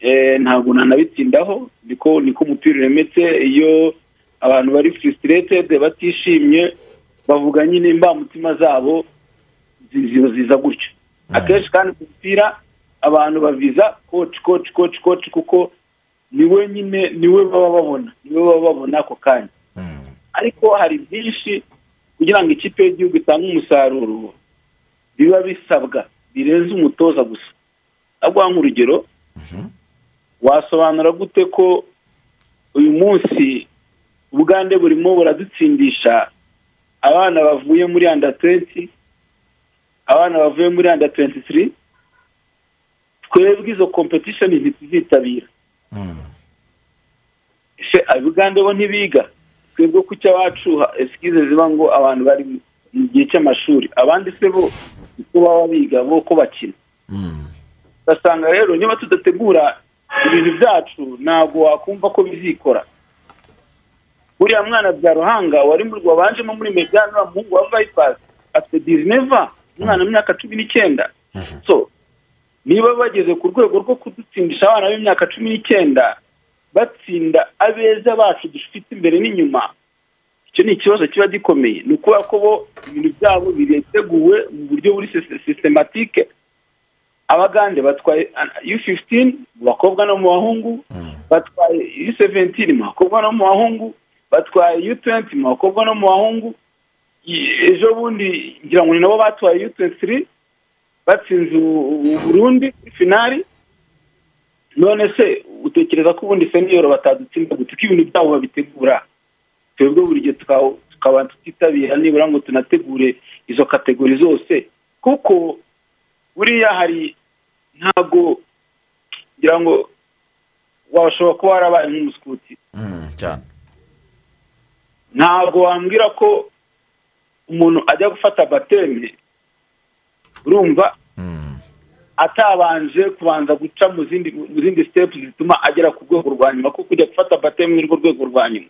Eh, ntabwo nanabitsindaho niko niko umupira uremetse iyo abantu bari furisitirete batishimye bavuga nyine imbamutima zabo ziza gutyo akenshi kandi mu mupira abantu baviza koci koci koci koci kuko ni we nyine ni we baba babona ni we baba babona ako kanya Mm. ariko hari byinshi kugira ngo ikipe y'igihugu itange umusaruro biba bisabwa birenze umutoza gusa aguha nk'urugero Mhm. wasobanura gute ko uyu munsi ubugande burimo buradutsindisha abana bavuye muri anda twenti abana bavuye muri anda twenti tiri twebwe izo kompetishoni ntituzitabira ese abugande bo ntibiga? Twebwe ku cy'abacu esikize ziba ngo abantu bari mu gihe cy'amashuri. Abandi se bo uko baba biga bo ko bakina. Ugasanga rero niba tudategura ibintu byacu ntabwo wakumva ko bizikora. Buriya mwana bya ruhanga wari mu wabanjemo muri mediyani wa muhungu wa vayipasi afite dizineva umwana w'imyaka cumi n'icyenda. So niba bageze ku rwego rwo kudutsindisha abana b'imyaka cumi n'icyenda batsinda abeza bacu dufite imbere n'inyuma. Icyo ni ikibazo kiba gikomeye. Ni ukubera ko bo ibintu byabo bireteguwe mu buryo buri sisitematike abagande batwaye yu fifitini mu bakobwa no mu bahungu. Mm. batwaye yu seventini mu bakobwa no mu bahungu. Batwaye yu tuwenti mu bakobwa no mu bahungu. Ejo bundi ngira ngo ni nabo batwaye yu tuwenti tiri batsinze u- u- Burundi kuri finari none se utekereza ko ubundi seniyoro batadutsinda gute? Ko ibintu byabo babitegura? Twebwe buri gihe tuka- tukaba tutitabira nibura ngo tunategure izo kategori zose. Kuko buriya hari ntabwo ngira ngo washobora kuba warabaye nk'umusikuti Mm. cyane. Ntabwo wambwira ko umuntu ajya gufata bateme urumva Mm. atabanje kubanza guca mu zindi mu zindi sitepu zituma agera ku rwego rwa nyuma kuko kujya gufata bateme ni rwo rwego rwa nyuma.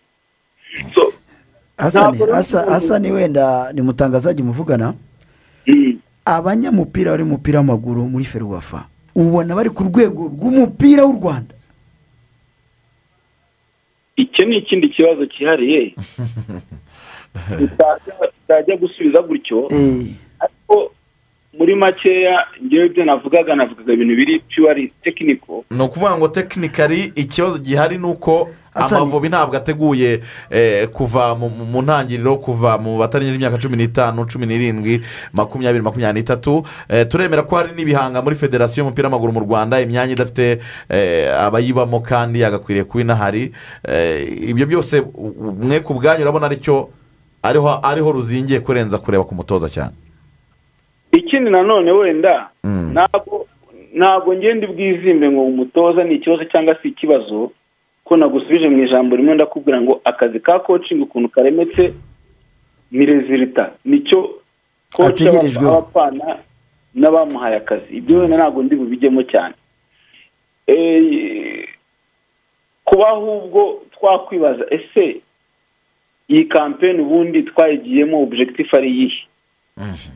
Hasa- hasani wenda ni mutangazaji muvugana? Mm, abanyamupira bari mu mupira w'amaguru muri feruwafa ubona bari ku rwego rw'umupira w'u rwanda. Icyo ni ikindi kibazo cyihariye. tutajya gusubiza gutyo. Eh, ariko muri makeya ngewe ibyo navugaga navugaga ibintu biri purari tekiniko ni ukuvuga ngo tekinikari ikibazo gihari ni uko amavubi ntabwo ateguye eh, kuva mu- ntangiriro kuva mu batarengeje imyaka cumi n'itanu cumi n'irindwi makumyabiri makumyabiri n'itatu. Eh, turemera ko hari n'ibihanga muri federasiyo y'umupira w'amaguru mu rwanda imyanya idafite abayibamo kandi yagakwiriye kuba inahari. Ibyo byose mwe ku bwanyu urabona ari cyo ariho ariho ruzingiye kurenza kureba ku mutoza cyane. Ikindi nanone wenda Mm. ntabwo ntabwo ngenda bwizimbe ngo umutoza ni ikibazo cyangwa se ikibazo ko nagusubije mu ijambo rimwe ndakubwira ngo akazi ka kocingi ukuntu karemetse ni rezilita ni cyo koci abapana n'abamuhaye akazi. Ibyo wenda ntabwo ndi bubijyemo cyane. Eh, kuba ahubwo twakwibaza ese iyi kampeni ubundi twayigiyemo objectif ari iyihe Mhm.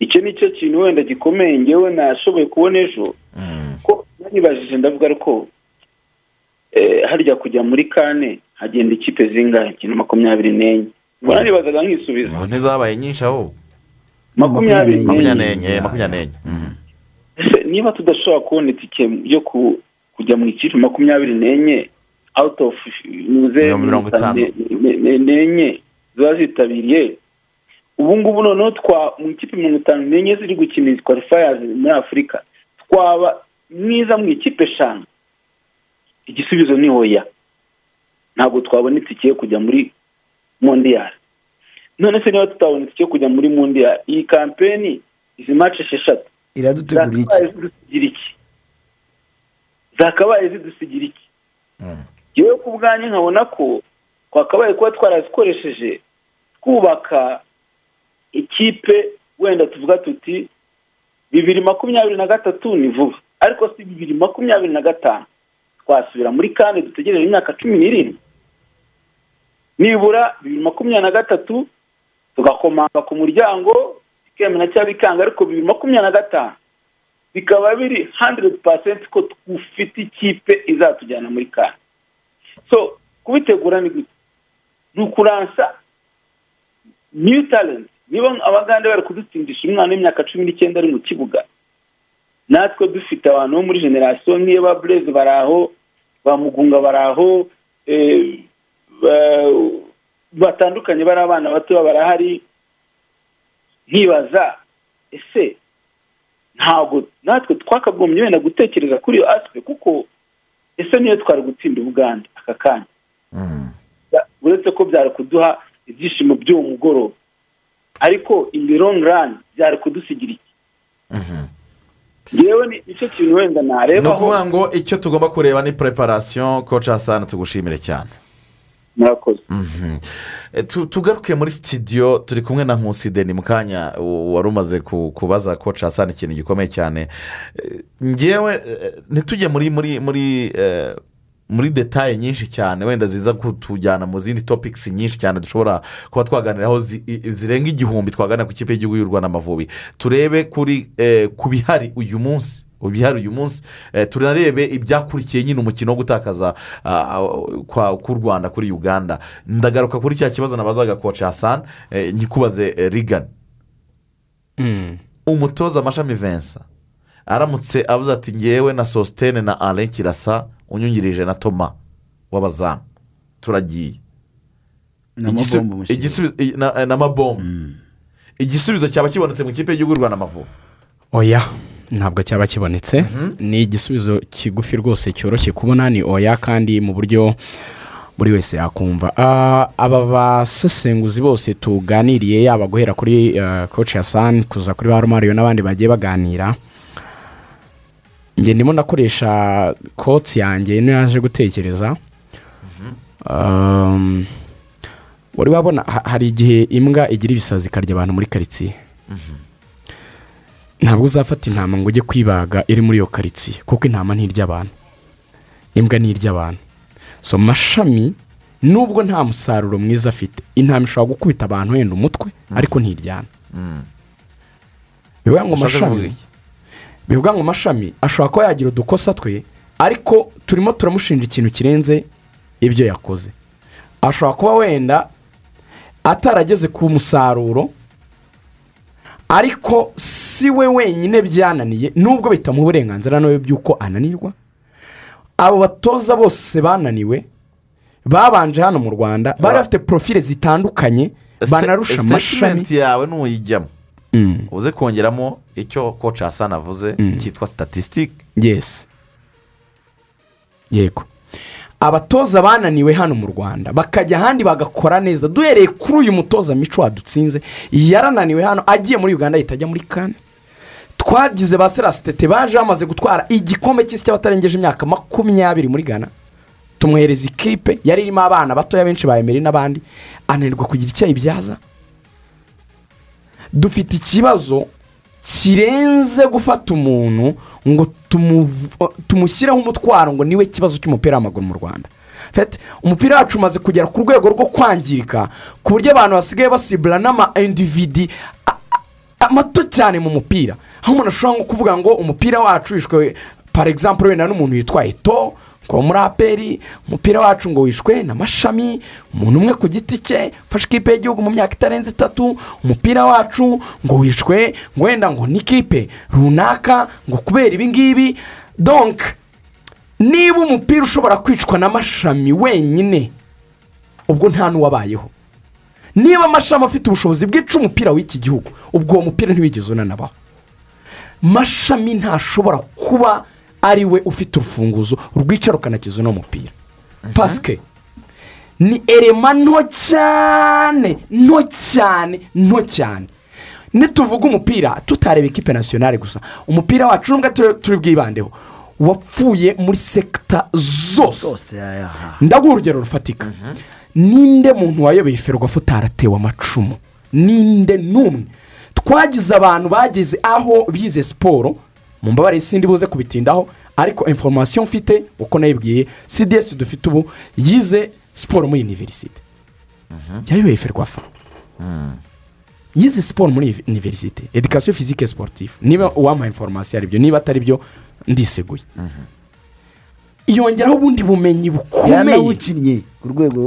icyo ni cyo kintu wenda gikomeye ngewe nashoboye kubona ejo. Mhm. ko nanibajije ndavuga ariko eh, harya kujya muri kane hagenda ikipe zingahe? Ikintu makumyabiri n'enye. Ubwo nanibazaga nkisubiza. Ubu ntizabaye nyinshi ahubwo makumyabiri n'enye. Makumyabiri n'enye Mhm. ese niba tudashobora kubona itike yo ku- kujya mu ikipe makumyabiri n'enye out of muze Mirongo itanu. ne- ne- n'enye ziba zitabiriye. Ubu ngubu noneho twa mu ikipe mirongo itanu n'enye ziri gukina qualifiers muri afurika twaba mwiza mu ikipe eshanu. Igisubizo ni oya ntabwo twabona itike yo kujya muri mondiyari none se niba tutabona itike yo kujya muri mondiyari iyi kampeni izi match esheshatu. Iradutegurira iki? Zakabaye zidusigira iki yewe ku bwanjye nkabona ko twakabaye kuba twarazikoresheje twubaka ikipe wenda tuvuga tuti bibiri makumyabiri na gatatu ni vuba. Ariko si bibiri makumyabiri na gatanu. Twasubira muri kane dutegereje imyaka cumi n'irindwi. Nibura bibiri makumyabiri na gatatu tugakomanga ku muryango bikemera cyangwa bikanga ariko bibiri makumyabiri na gatanu. Bikaba biri handiredi pasenti ko dufite ikipe izatujyana muri kane. So kubitegura ni gute? Ni ukuransa new talent. Niba abagande bari kudutsindisha umwana w'imyaka cumi n'icyenda ari mu kibuga natwe dufite abantu bo muri generasiyo nk'iyo ba bureze bari aho ba mugunga bari aho eh, ba- batandukanye bari abana batoya barahari. Nkibaza ese ntabwo natwe twakagombye wenda gutekereza kuri iyo asipe kuko ese niyo twari gutsinda ubugande aka kanya Mhm. uretse ko byari kuduha ibyishimo by'uwo mugoroba ariko in the long run byari kudusigira iki Mhm. yewe ni ni cyo kintu wenda ni narebaho ukuvuga ngo icyo tugomba kureba ni preparation koci hasana tugushimire cyane murakoze Mhm. E, tu- tugaruke muri sitidiyo turi kumwe na nkusi deni mu kanya wari umaze ku- kubaza koci hasana ikintu gikomeye cyane. E, ngewe e, ntitujye muri muri muri muri detaye nyinshi cyane wenda ziza kutujyana mu zindi topikisi nyinshi cyane dushobora kuba twaganiraho zirenga igihumbi twaganira ku ikipe y'igihugu y'u rwanda amavubi. Turebe kuri ku bihari uyu munsi. Ibihari uyu munsi. Eh, tunarebe ibyakurikiye nyine umukino wo gutakaza ah, kwa- k'u rwanda kuri uganda. Ndagaruka kuri cya kibazo nabazaga koci hasani nkikubaze eh, rigani Mm. umutoza amashami vensa aramutse avuze ati ngewe na sositene na alain kirasa unyungirije na toma w'abazamu turagiye. Ni Igisu- amabombo mushyira igisubizo- i- na- na mabombo. Igisubizo cyaba kibonetse mu ikipe y'igihugu y'u rwanda amavubi oya. Ntabwo cyaba kibonetse. Ni igisubizo kigufi rwose cyoroshye kubona ni oya kandi mu buryo buri wese yakumva Ah, aba basesenguzi bose tuganiriye yaba guhera kuri koci hasani kuza kuri ba romariyo n'abandi bagiye baganira. Ndimo ndakoresha kotsi yanjye niyo yaje gutekereza. Um, wari wabona ha- hari igihe imbwa igira ibisazi ikarya abantu muri karitsiye. Ntabwo uzafata intama ngo ujye kwibaga iri muri iyo karitsiye kuko intama ntirya abantu imbwa ntirya abantu so mashami nubwo nta musaruro mwiza afite intama ishobora gukubita abantu wenda umutwe ariko ntiryana bivuga ngo mashami bivuga ngo mashami ashobora kuba yagira udukosa twe ariko turimo turamushinja ikintu kirenze ibyo yakoze. Ashobora kuba wenda atarageze ku musaruro ariko si we wenyine byananiye nubwo bitamuha uburenganzira nawe by'uko ananirwa abo batoza bose bananiwe babanje hano mu rwanda bari bafite porofile zitandukanye banarusha amashami. yawe nuyijyamo Mm, uze kongeramo icyo koci hasani avuze cyitwa statisitike yes. Yego. Abatoza bananiwe hano mu rwanda. Bakajya ahandi bagakora neza. Duhereye kuri uyu mutoza mico wadutsinze yarananiwe hano agiye muri uganda ahita ajya muri kane twagize ba serasitete baje bamaze gutwara igikombe cy'isi cy'abatarengeje imyaka makumyabiri muri ghana. Tumwohereza ikipe yari irimo abana batoya benshi ba emeri n'abandi ananirwa kugira icyo ayibyaza dufite ikibazo kirenze gufata umuntu ngo tumushyireho umutwaro ngo ni we kibazo cy'umupira w'amaguru mu rwanda. Umupira wacu umaze kugera ku rwego rwo kwangirika ku buryo abantu basigaye basibura n'ama individi mato cyane mu mupira. Aho umuntu ashobora nko kuvuga ngo umupira wacu wishwe par exemple wenda n'umuntu witwa eto ngo muri aperi umupira wacu ngo wishwe n'amashami umuntu umwe ku giti cye ufashe ikipe y'igihugu mu myaka itarenze itatu umupira wacu ngo wishwe ngo wenda ngo n'ikipe runaka ngo kubera ibi ngibi donke niba umupira ushobora kwicwa n'amashami wenyine ubwo nta n'uwabayeho. Niba amashami afite ubushobozi bwica umupira w'iki gihugu ubwo uwo mupira ntiwigeze unanabaho. Mashami ntashobora kuba ari we ufite urufunguzo rwica rukanakiza uno mupira. Pasike ni erema nto cyane nto cyane nto cyane. Nituvuga umupira tutareba ikipe nasiyonari gusa. Umupira wacu nubwo turi bwibandeho wapfuye muri sekita zose. Ndaguha urugero rufatika. Ninde muntu wayoboye ferwafa utaratewe amacumu? Ninde n'umwe? Twagize abantu bageze aho bize siporo mu mbabare sindi buze kubitindaho ariko inforomasiyo mfite uko nayibwiye cds dufite ubu yize siporo muri iniverisite yayoboye ferwafa yize siporo muri iniverisite edikasiyo fizike siporutifu niba uwampaye inforomasiyo ari byo niba atari byo ndiseguye yongeraho ubundi bumenyi bukomeye.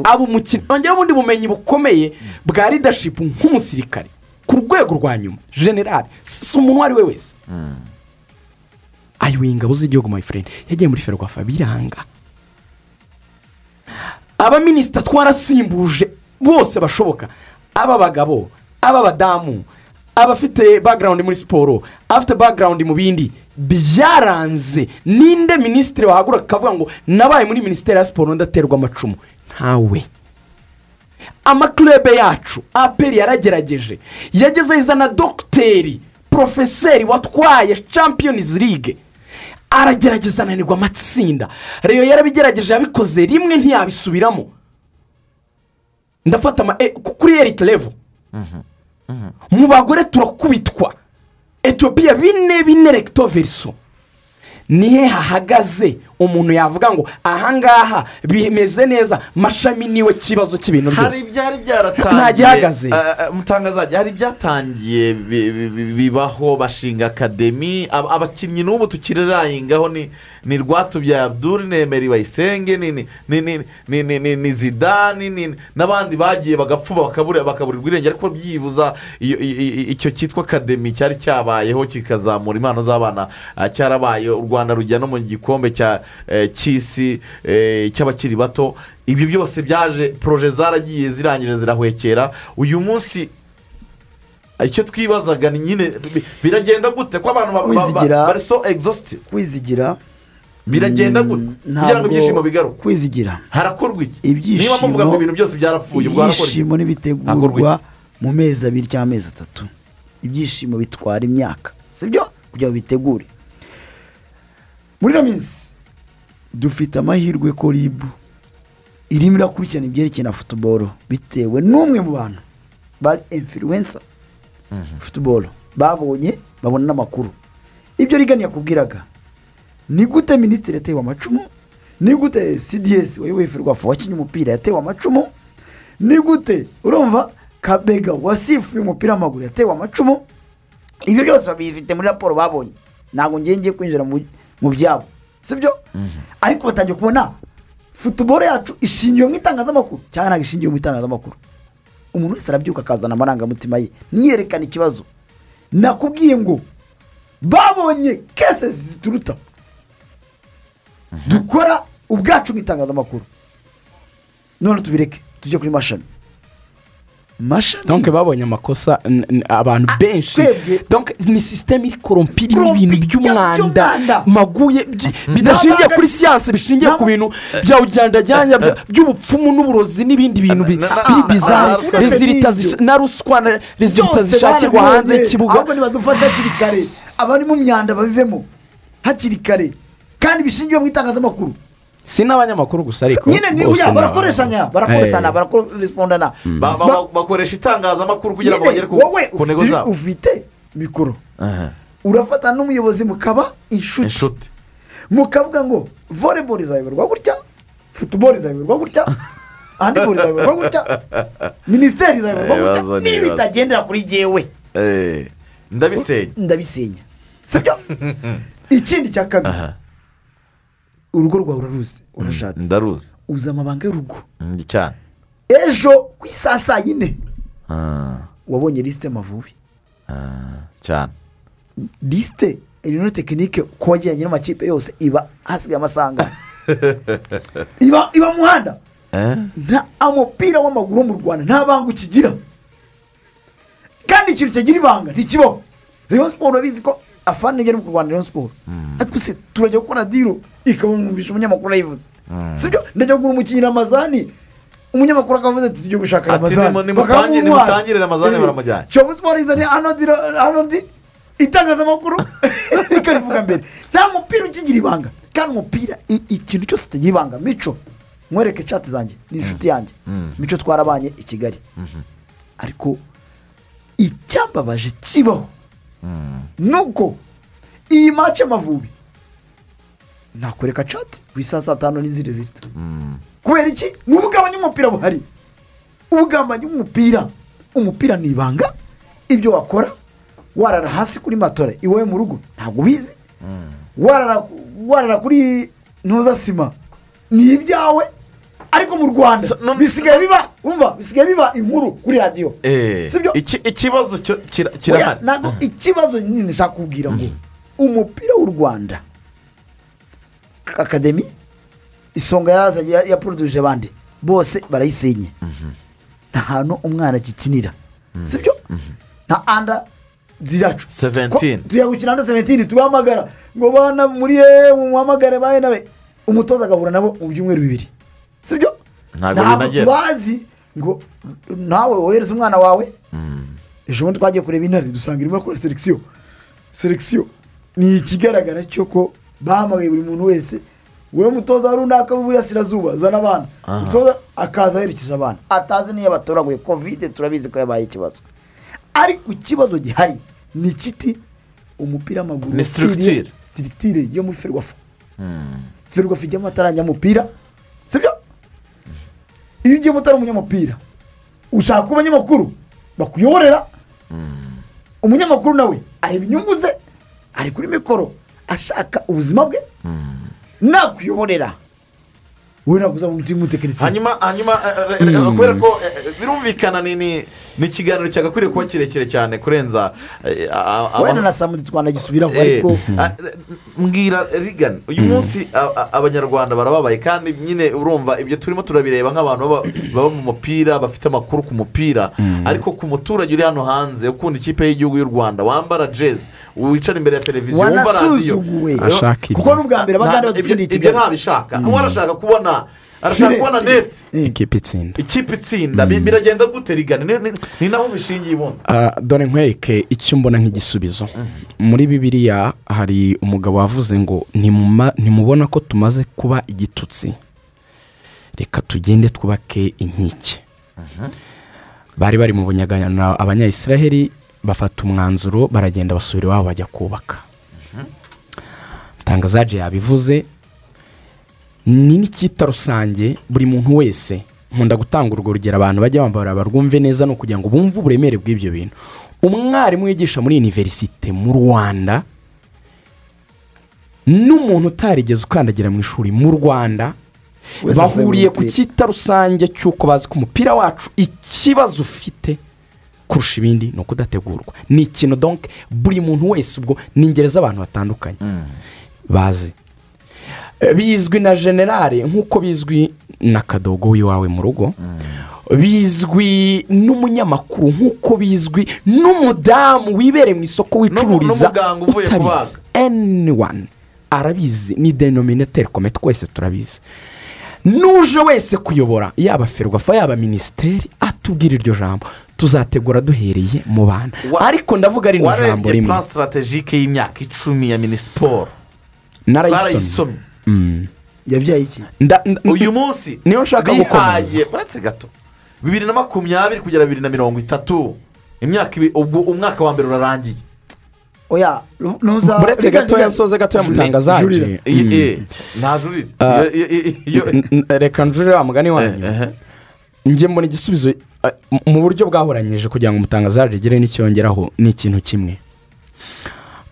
Aba umukino yongeraho ubundi bumenyi bukomeye bwa ridashipu nk'umusirikare. Ku rwego rwa nyuma generale si umuntu uwo ari we wese. Ayoboye ingabo z'igihugu my friend. Yagiye muri ferwafa biranga. Abaminisita twarasimbuje bose bashoboka. Aba bagabo aba badamu abafite background muri siporo abafite background mu bindi byaranze. Ninde minisitiri wahaguruka akavuga ngo nabaye muri minisiteri ya siporo ndaterwa amacumu. Ntawe. Amakirebe yacu aperi yaragerageje. Yageze izana dogiteri porofeseri watwaye champions league. Aragerageza ananirwa amatsinda. Reyo yarabigerageje yabikoze rimwe ntiyabisubiramo. Ndafata ama e, kuri erite levo. Mu bagore turakubitwa. Etiyopiya bine bine regito veriso nihe hahagaze? Umuntu yavuga ngo ahangaha bimeze neza mashami ni we kibazo cy'ibintu hari byose ibyari byaratangiye. Ah, ah, mutangazaji hari ibyatangiye bi- bi- bi- bibaho bashinga akademi Ab- abakinnyi n'ubu tukirirahingaho ni ni rwatubyaye abdul nemeri bayisenge ni zidani n'abandi bagiye bagapfuba bakaburirwa irengero ariko byibuza icyo cyitwa akademi cyari cyabayeho kikazamura impano z'abana ah, cyarabaye u rwanda rujya no mu gikombe eh, cy'isi eh, cy'abakiri bato. Ibyo byose byaje poroje zaragiye zirangije zirahwekera. Uyu munsi icyo twibazaga ni nyine biragenda gute ko abantu bari so egizositi kwizigira. Biragenda gute? mm, kugira ngo ibyishimo bigaruke. kwizigira. Harakorwa iki? Ibyishimo- niba muvuga ngo ibintu byose byarapfuye ubwo harakora ibyishimo Hakorwa n'ibitegurwa mu mezi abiri cyangwa amezi atatu. Ibyishimo bitwara imyaka. Sibyo? Kugira ngo bitegure. Muri ino minsi dufite amahirwe ko ribu irimo irakurikirana ibyerekeye na futuboro bitewe n'umwe mu bantu bari influencer. Futuboro babonye babona n'amakuru. Ibyo rigani yakubwiraga ni gute minisitiri yatewe amacumu? Ni gute cds wayoboye ferwafa wakinnye umupira yatewe amacumu? Ni gute urumva kabega wasifuye umupira w'amaguru yatewe amacumu? Ibyo byose babifite muri raporo babonye. Ntabwo ngiye ngiye kwinjira mu byabo. Sibyo? Ariko batangiye kubona futuboro yacu ishingiwe mu itangazamakuru. Cyangwa ntabwo ishingiwe mu itangazamakuru. Umuntu wese arabyuka akazana amarangamutima ye. Ntiyerekane ikibazo. Nakubwiye ngo babonye kese zituruta. Dukora ubwacu mu itangazamakuru none tubireke tujye kuri mashami. Mashami? Donke babonye amakosa abantu benshi. twebwe- donke ni sisiteme iri korompi irimo ibintu by'umwanda. maguye bidashingiye kuri siyanse bishingiye ku bintu bya ujyandajyanya by'ubupfumu n'uburozi n'ibindi bintu bi- Na- ruswa na rezilita zishakirwa hanze y'ikibuga. Ahubwo nibadufashe hakiri kare. Abari mu myanda babivemo hakiri kare. Kandi bishingiye mu itangazamakuru. Si n'abanyamakuru gusa ariko nyine ni bose uya ni barakoreshanya abantu. barakoreshanya Eh. barakorespondana. Ba- ba- ba- bakoresha itangazamakuru kugira ngo bagere ku ntego zabo. ufite mikoro. Urafata n'umuyobozi mukaba inshuti. Mukavuga ngo volleyball izayoborwa gutya? Football izayoborwa gutya? Handball izayoborwa gutya? Minisiteri izayoborwa gutya? Ibibazo ni niba itagendera kuri jyewe Eh, ndabisenya. Ndabisenya. Sibyo? Ikindi cya kabiri. Urugo rwawe uraruzi urashatse. ndaruzi. Uzi amabanga y'urugo. Mm, cyane. Ejo ku isaa saa yine. Ah, wabonye lisite amavubi ah, cyane. Lisite ino tekinike ko wajyanye n'amakipe yose iba hasigaye amasangano iba iba mu muhanda. Eh? nta umupira w'amaguru wo mu rwanda nta banga ukigira. Kandi ikintu kigira ibanga ntikibaho rayon siporo urabizi ko afana ibyo ari mu rwanda rayon siporo ariko se turajya gukora diro ikabumvisha umunyamakuru ayivuze sibyo? Ndajya kugura umukinnyi ramazani. Umunyamakuru akavuze ati tujye gushaka ramazani. Nimutangire Ramazani baramujyanye. shovu siporo izanye hano diro hano di itangazamakuru. Reka rivuga mbere. Nta mupira ukigira ibanga. Kandi umupira ikintu cyose kitagira ibanga. Mico mwereke cati zanjye. Ni inshuti yanjye. Mico twarabanye i kigali. Ariko icyambabaje kibaho. Nuko iyi mace amavubi nakwereka cati ku isaa saa tanu n'izindi zihita kubera iki? Ni ubugambanyi bw'umupira buhari. Ubugambanyi bw'umupira umupira ni ibanga. Ibyo wakora warara hasi kuri matora iwawe mu rugo ntabwo ubizi. Warara warara kuri ntuza sima ni ibyawe. Ariko mu rwanda. Bisigaye biba umva bisigaye biba inkuru kuri radiyo Eh, ikibazo kirahari. Ntabwo ikibazo nyine nshaka kubwira ngo umupira w'u rwanda akademi isonga yaproduje abandi bose barayisenye. Nta hantu umwana akikinira. Sibyo nta anda ziracu. 17. tuya gukina anda seventini tubahamagara. Ngo bana muri ye muhamagare bahe nawe umutoza agahura nabo mu byumweru bibiri. Sibyo? Ntabwo tubazi ngo nawe wohereze umwana wawe. Ejo bundi twagiye kureba intare dusanga irimo gukora selekisiyo selekisiyo ni ikigaragara cyo ko bahamagaye buri muntu wese. Wowe mutoza runaka w'iburasirazuba zana abana. Umutoza akaza aherekeje abana. Atazi niyo batoraguye kovide turabizi ko yabaye ikibazo. Ariko ikibazo gihari ni ikiti umupira w'amaguru Ni sitirikitire yo muri ferwafa. Ferwafa ijyamo ataranyamupira sibyo? Iyo ugiyemo utari umunyamupira ushaka kuba abanyamakuru bakuyoborera umunyamakuru nawe areba inyungu ze ari kuri mikoro ashaka ubuzima bwe. Nakuyoborera. Wowe ntabwo uzaba umutima umutekinisiye hanyuma hanyuma eh, eh, eh, kubera ko birumvikana ni ni ni ikiganiro cyagakwiriye kuba kirekire cyane kurenza wenda na saa muri twanagisubiraho ariko mbwira rigani uyu munsi a- a- abanyarwanda barababaye kandi nyine urumva ibyo turimo turabireba nk'abantu baba baba mu mupira bafite amakuru ku mupira. Ariko ku muturage uri hano hanze ukunda ikipe y'igihugu y'u rwanda wambara jezi wicara imbere ya televiziyo wumva radiyo kuko n'ubwa mbere abagande Nta- badutsindiye ibyo ikigali ntabishaka we arashaka kubona arashaka kubona neti ikipe itsinda ikipe itsinda bi- biragenda gute rigani Ni- naho bishingiye ubundi Ah, dore nkwereke icyo mbona nk'igisubizo. Muri bibiliya hari umugabo wavuze ngo "Ntimuma- ntimubona ko tumaze kuba igitutsi. Reka tugende twubake inkike. Bari bari mu bunyagana abanyayisiraheli bafata umwanzuro baragenda basubira iwabo bajya kubaka. Tangazaje yabivuze ni n'icyita rusange buri muntu wese nkunda gutanga urwo rugero abantu bajya bambara barwumve neza ni ukugira ngo bumve uburemere bw'ibyo bintu. Umwarimu wigisha muri iniverisite mu rwanda n'umuntu utarigeze ukandagira mu ishuri mu rwanda bahuriye ku cyita rusange cy'uko bazi ko umupira wacu ikibazo ufite kurusha ibindi ni ukudategurwa. Ni ikintu donke buri muntu wese ubwo ni ingeri z'abantu batandukanye. Bazi. Eh, bizwi na generale nk'uko bizwi na kadogo w'iwawe mu rugo. Bizwi n'umunyamakuru nk'uko bizwi n'umudamu wibereye mu isoko wicururiza utabizi. anyone arabizi ni denominateur kome twese turabizi. N'uje wese kuyobora yaba ferwafa yaba minisiteri atubwira iryo jambo. Tuzategura duhereye mu bana. Ariko ndavuga rino jambo warebye rimwe. plan strategique y'imyaka icumi ya minisiporo. Narayisomye yabyaye iki? Uyu munsi niyo nshaka gukomeza. bihaye uretse gato. Bibiri na makumyabiri kugera bibiri na mirongo itatu. Imyaka ibi ubwo umwaka wa mbere urarangiye. Oya ntuza buretse reka gatoya nsoze gatoya mutangazaje jurira. iyi eh, ntajurire. Ah. Iyo- iyo- iyo- N- n- reka njurire wa mugani Eh, wanyu. Eh, njye mbona igisubizo eh, mu buryo bwahoranyije kugira ngo umutangazaje agire n'icyongeraho ni ikintu kimwe.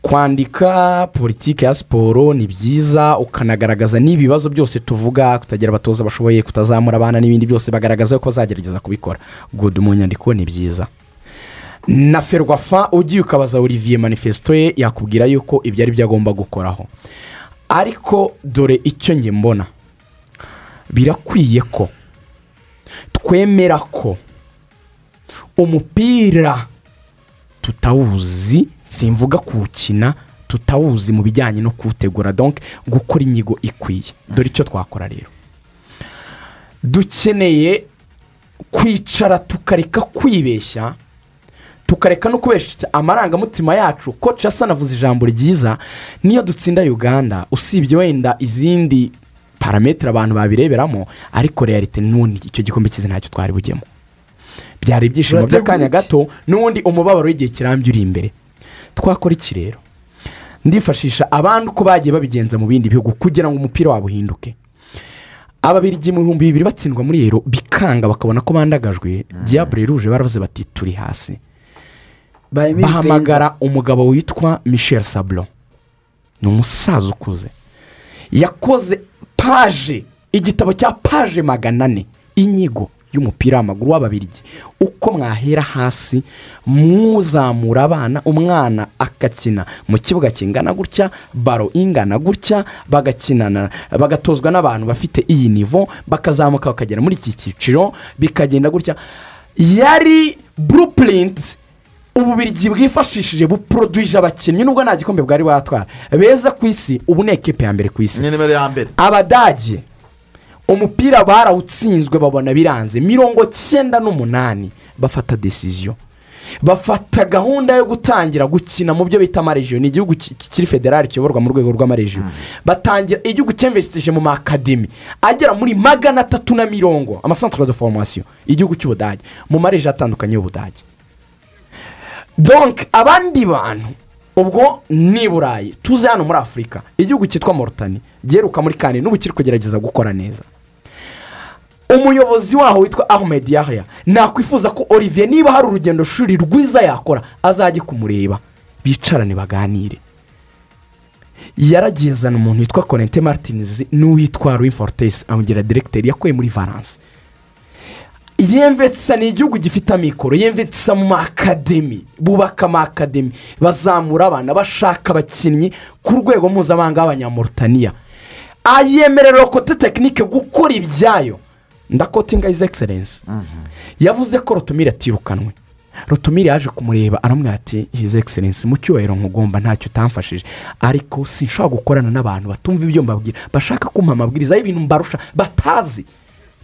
Kwandika politiki ya siporo ni byiza ukanagaragaza n'ibibazo byose tuvuga kutagira abatoza bashoboye kutazamura abana n'ibindi byose bagaragaza ko bazagerageza kubikora. Gudu mu nyandiko ni byiza. Na ferwafa ugiye ukabaza olivier manifesto ye yakubwira yuko ibyo ari byo agomba gukoraho. Ariko dore icyo njye mbona. Birakwiye ko twemera ko umupira tutawuzi simvuga kuwukina tutawuzi mu bijyanye no kuwutegura. Donke gukora inyigo ikwiye. Dore icyo twakora rero. Dukeneye kwicara tukareka kwibeshya tukareka no kubeshya amarangamutima yacu. Ko asa navuze ijambo ryiza niyo dutsinda uganda. Usibye wenda izindi parametero abantu babireberamo ariko realite n'ubundi icyo gikombe cyiza ntacyo twari bujyemo byari ibyishimo by'akanya gato n'ubundi umubabaro w'igihe kirambye uri imbere. Twakora iki rero. Ndifashisha abandi uko bagiye babigenza mu bindi bihugu kugira ngo umupira wabo uhinduke. Ababirigi mu bihumbi bibiri batsindwa muri yero bikanga bakabona ko bandagajwe. Diabure ruje baravuze bati turi hasi. Bahamagara umugabo witwa michel sablo ni umusaza ukuze. Yakoze paje igitabo cya paje magana ane. Inyigo. Y'umupira w'amaguru w'ababirigi uko mwahera hasi muzamura abana umwana agakina mu kibuga kingana gutya baro ingana gutya bagakinana bagatozwa n'abantu bafite iyi nivo bakazamuka bakagera muri iki cyiciro bikagenda gutya. Yari burupurinti ububirigi bwifashishije buporodwije abakinnyi nubwo nta gikombe bwari watwara beza ku isi ubu ni ekipe ya mbere ku isi. Ni nimero ya mbere. Abadage umupira barawutsinzwe babona biranze. Mirongo cyenda n'umunani bafata desiziyo bafata gahunda yo gutangira gukina mu byo bita amarejiyo ni igihugu ki- kiri federali kiyoborwa mu rwego rw'amarejiyo batangira igihugu cyemvesitije mu makademi agera muri magana atatu na mirongo. Amasantere de foromasiyo igihugu cy'ubudage. Mu marejiyo atandukanye y'ubudage. Donke abandi bantu ubwo ni burayi. Tuze hano muri afurika igihugu cyitwa morutani giheruka muri kane n'ubu kiri kugerageza gukora neza. Umuyobozi waho witwa ahmed yahya nakwifuza ko olivier niba hari urugendo shuri rwiza yakora azajye kumureba. Bicarane baganire. Yaragiye azana umuntu witwa konente martinizi n'uwitwa louis fortes amugira diregiteri yakuye muri valence. Yemvetsa ni igihugu gifite amikoro. Yemvetsa mu makademi bubaka amakademi bazamura abana bashaka abakinnyi ku rwego mpuzamahanga b'abanyamurutaniya ayemerera kote tekinike gukora ibyayo. Ndakotinga izi egiserensi yavuze ko rotomire atirukanwe. Rotomire yaje kumureba aramubwira ati hizi egiserensi mu cyubahiro nkugomba ntacyo utamfashije. Ariko sinshobora gukorana n'abantu batumva ibyo mbabwira bashaka kumpa amabwiriza y'ibintu mbarusha. Batazi.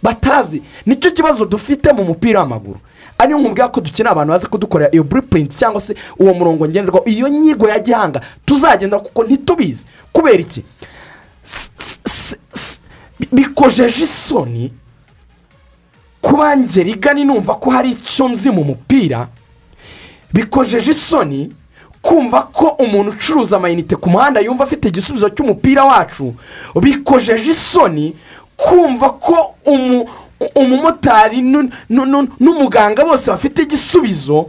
Batazi ni cyo kibazo dufite mu mupira w'amaguru. Ariyo nkubwira ko dukeneye abantu bazi kudukorera iyo buripurinti cyangwa se uwo murongo ngenderwaho. Iyo nyigo ya gihanga tuzagenda kuko ntitubizi. Kubera iki? Bikojeje isoni kuba ngeri numva ko hari icyo nzi mu mupira bikojeje isoni kumva ko umuntu ucuruza amayinite ku muhanda yumva afite igisubizo cy'umupira wacu bikojeje isoni kumva ko umu- umumotari nu- nu- nu- n'umuganga bose bafite igisubizo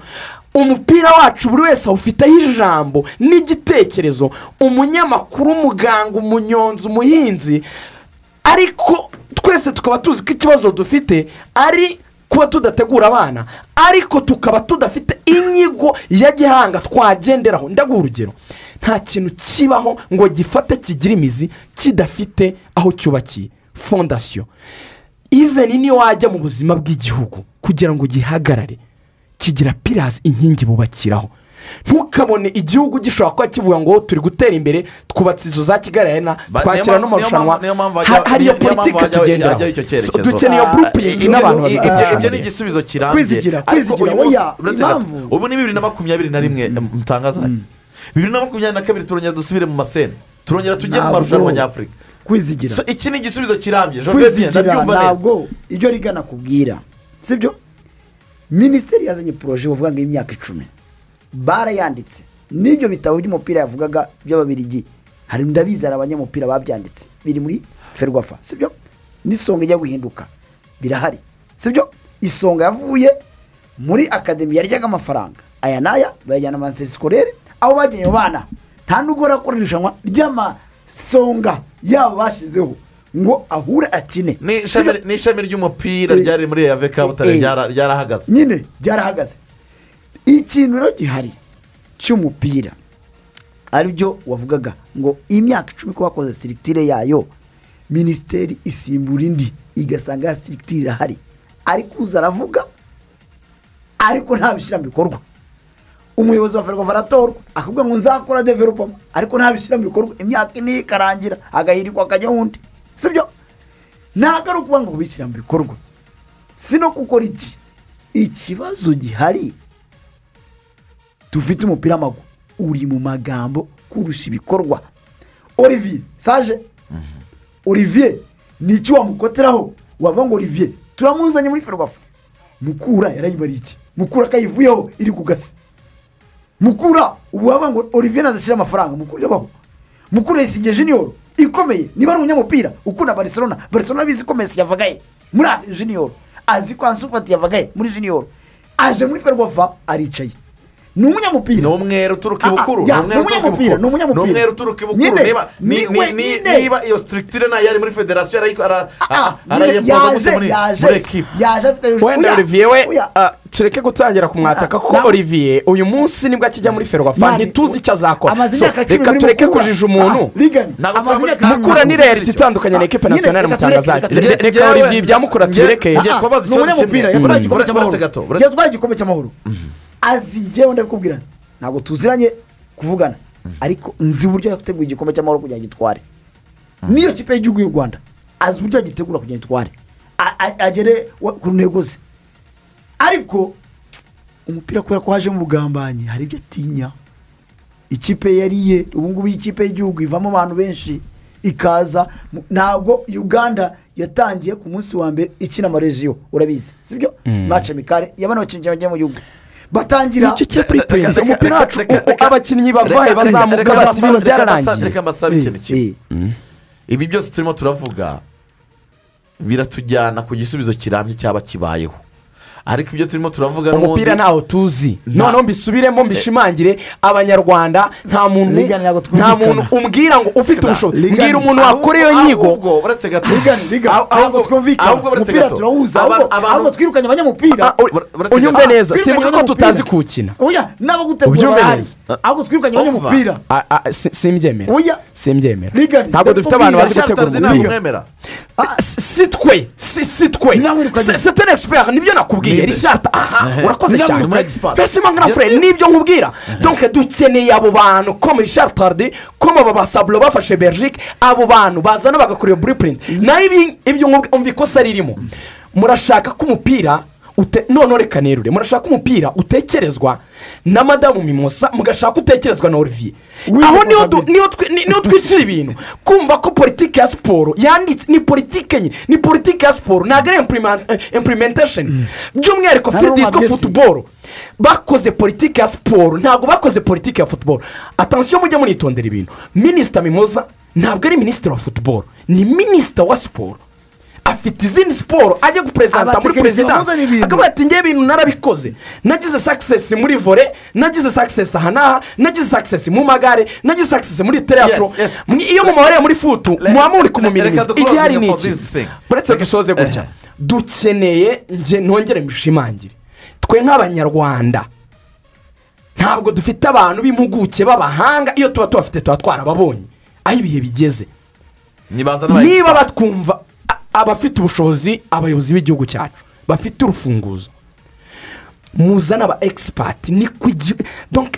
umupira wacu buri wese awufiteho ijambo n'igitekerezo. Umunyamakuru umuganga umunyonzi umuhinzi ariko twese tukaba tuzi ko ikibazo dufite ari kuba tudategura abana ariko tukaba tudafite inyigo ya gihanga twagenderaho. Ndaguha urugero nta kintu kibaho ngo gifate kigire imizi kidafite aho cyubakiye. Fondasiyo iveni niyo wajya mu buzima bw'igihugu kugira ngo gihagarare kigira pirazi inkingi bubakiraho. Ntukabone igihugu gishobora kuba kivuga ngo turi gutera imbere twubatse izo za kigali arena twakira n'amarushanwa. niyo mpamvu Ha- hajya- hari iyo niyo mpamvu politiki tugenderaho. dukeneye iyo Ah, ibyo- n'abantu ibyo babifasha ibyo ni igisubizo kirambye. Kwizigira, Ariko kwizigira, uyu munsi- ubu ni bibiri na makumyabiri na rimwe mutangazaje bibiri na makumyabiri na kabiri turongera dusubire mu masene turongera tujye mu marushanwa nyafurika. Kwizigira. So, iki ni igisubizo kirambye kwizigira ntabwo ibyo rigana kubwira sibyo? Minisiteri yazanye poroje bavuga ngo y'imyaka icumi. Barayanditse. N'ibyo bitabo by'umupira yavugaga by'ababirigi hari ndabizi hari abanyamupira babyanditse. Biri muri ferwafa. Sibyo? N'isonga ijya guhinduka. Birahari. Sibyo? Isonga yavuye muri akademi yaryaga amafaranga. Aya n'aya bayajyana mu matesikorere aho bageneye bana nta nubwo barakora irushanwa ry'amasonga yabo bashyizeho ngo ahure akine ni ishami ry'umupira Eh. ryari muri ave kabutare Eh. ryara- ryarahagaze nyine byarahagaze ikintu rero gihari cy'umupira ari byo wavugaga ngo imyaka icumi ko bakoze sirikitire yayo minisiteri isimbura indi igasanga ya sirikitire irahari ariko uza aravuga ariko ntabishyira mu bikorwa umuyobozi wa ferwafa aratorwa akavuga ngo nzakora developoma ariko ntabishyira mu bikorwa imyaka ine ikarangira agahirikwa akajya undi sibyo? Ntabwo ari ukuvuga ngo kubishyira mu bikorwa. Si no gukora iki? Ikibazo gihari. Dufite umupira w'amaguru. Uri mu magambo kurusha ibikorwa. Olivier saje olivier ni iki wamukoteraho? Wavuga ngo olivier turamuzanye muri ferwafa. Mukura yarayimariye iki? Mukura akayivuyeho iri ku gasi. Mukura ubu wavuga ngo olivier nadashyira amafaranga mukura irabaho mukura yisigiye junior ikomeye. Niba ari umunyamupira ukunda barcelona barcelona bizi ko mesi yavagaye. Muri junior. Azi ko ansufati yavagaye muri junior. Aje muri ferwafa aricaye. Ni umunyamupira ni umweru uturuka Ah, ah, ibukuru ni umunyamupira, ni umunyamupira. uturuka ibukuru niba iyo sitirikitire na yo yari muri federasiyo ariko ara- Ah, a- nyine arayempoza gute yaje muri afite wenda olivier we ah, tureke gutangira kumwataka Ah, nawe- olivier uyu munsi ni bwo akijya muri ferwafa ntituzi icyo azakora reka tureke Mukura. kujija umuntu Ah, mukura ni Mukura. reality itandukanye na nyine, nasiyonari mutangazaje reka olivier nge- Ah, kubaza ni umunyamupira yatwaye Mm. igikombe cy'amahoro yatwaye igikombe cy'amahoro azi njyewe ndabikubwira. Ntabwo tuziranye kuvugana. Ariko nzi uburyo yateguye igikombe cy'amahoro kugira ngo agitware n'iyo kipe y'igihugu y'u rwanda. Azi uburyo agitegura kugira ngo a- agere ku ntego ze ariko umupira kubera ko haje mu bugambanyi hari ibyo atinya. Ikipe yariye ubu ngubu iyi kipe y'igihugu ivamo abantu benshi ikaza. Ntabwo uganda yatangiye ku munsi wa mbere ikina amarejiyo urabizi. Sibyo mace mikare yabana abakinnyi bagiye mu gihugu. Batangira ni cyo cya puripurense Reka- umupira wacu abakinnyi reka- bazamuka bati ibintu byararangiye reka mbasabe ikintu kimwe. Eh, ibi byose turimo turavuga biratujyana ku gisubizo kirambye cyaba kibayeho. Ariko ibyo turimo turavuga umupira ntawo tuzi noneho mbisubiremo mbishimangire abanyarwanda nta muntu nta muntu umbwira ngo ufite ubushobozi mbwira umuntu wakora iyo nyigo ahubwo uretse gato ligani ligani Ahubwo- twumvikana umupira turawuza ahubwo twirukanye abanyamupira Ah, unyumve neza simvuga ko tutazi kuwukina Ubyumve neza. ahubwo twirukanye abanyamupira Ah, ah, si- simbyemera oya simbyemera Ligani, ntabwo dufite abantu bazi gutegura umupira Ah, si twe si twe Ntiramwirukanye. c'est un expert ni byo nakubwiye Ninde? richard aha urakoze cyane mbese mangana fure ni byo nkubwira? Donc dukeneye abo bantu comme richard tardy comme aba basaburo bafashe belgique abo bantu bazana bagakora iyo blueprint na yo ibi- ibyo nkubwi- umva ikosa ririmo. Murashaka ko umupira noneho reka nerure. Murashaka umupira utekerezwa na madamu mimosa mugashaka utekerezwa na olivier. Aho ni ho twicira ibintu. Kumva ko politiki ya siporo yanditse ni politiki nye ni politiki ya siporo. Ntabwo ari implement- eh, implementation. By'umwihariko filidi yitwa futuboro bakoze politiki ya siporo. Ntabwo bakoze politiki ya futuboro atansiyo mujye munitondera ibintu. Minisita mimoza ntabwo ari minisitiri wa futuboro ni minisita wa siporo. Afite izindi siporo ajya guperezanta muri perezidansi akavuga ati ngewe ibintu narabikoze. Nagize sakisesi muri vore nagize sakisesi aha n'aha nagize sakisesi mu magare nagize sakisesi muri. Mwe- iyo mumabareye muri futu muba muri reka kumuminimiza duclosing igihari ni for iki this thing. uretse dusoze gutya. Dukeneye nge ntongere mbishimangire. Twe nk'abanyarwanda. Ntabwo dufite abantu b'impuguke b'abahanga. Iyo tuba tubafite tuba twarababonye. Aho ibihe bigeze. Niba batwumva abafite ubushobozi abayobozi b'igihugu cyacu. Bafite urufunguzo. Muzane aba egisipati ni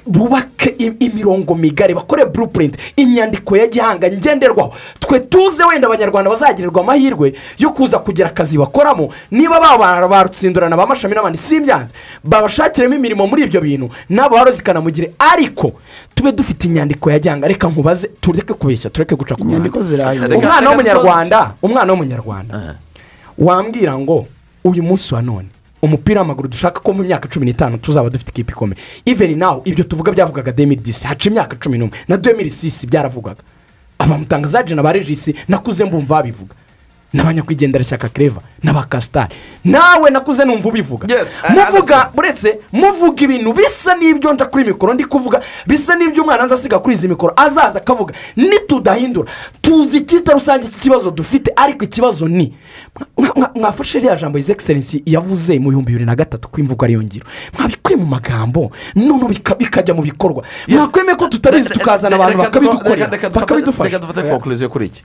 bubake im- imirongo migari bakore burupurinti inyandiko ya gihanga ngenderwaho. Twe tuze wenda abanyarwanda bazagirirwa amahirwe yo kuza kugira akazi bakoramo. Niba baba barutsindurana ba mashami n'abandi si ibyanze babashakiremo imirimo muri ibyo bintu nabo barozi ikanamugire ariko tube dufite inyandiko ya gihanga reka nkubaze tureke kubeshya tureke guca ku ruhande umwana w'umunyarwanda umwana w'umunyarwanda wambwira ngo uyu munsi wa none umupira w'amaguru dushaka ko mu myaka cumi n'itanu tuzaba dufite ikipe ikomeye iveni nawe ibyo tuvuga byavugaga demiri disi haca imyaka cumi n'umwe. Na demiri sisi byaravugaga. Abamutangazaje na ba regisi nakuze mbumva babivuga. N'abanyakwigendera shyaka kereva n'aba kasitari nawe nakuze numva ubivuga. Muvuga uretse muvuga ibintu bisa n'ibyo nja kuri mikoro ndi kuvuga bisa n'ibyo umwana aza asiga kuri izi mikoro azaza akavuga. Nitudahindura. Tuzi icyita rusange cy'ikibazo dufite ariko ikibazo ni mwa- mwa- mwafashe ririya jambo izi egiserensi yavuze mu bihumbi bibiri na gatatu ko imvugo ariyo ngiro mwabikuye mu magambo noneho bika- bikajya mu bikorwa. Mwakwemeye ko tutabizi tukazana abantu bakabidukorera bakabidufasha. reka dufate konkuriziyo kuri iki.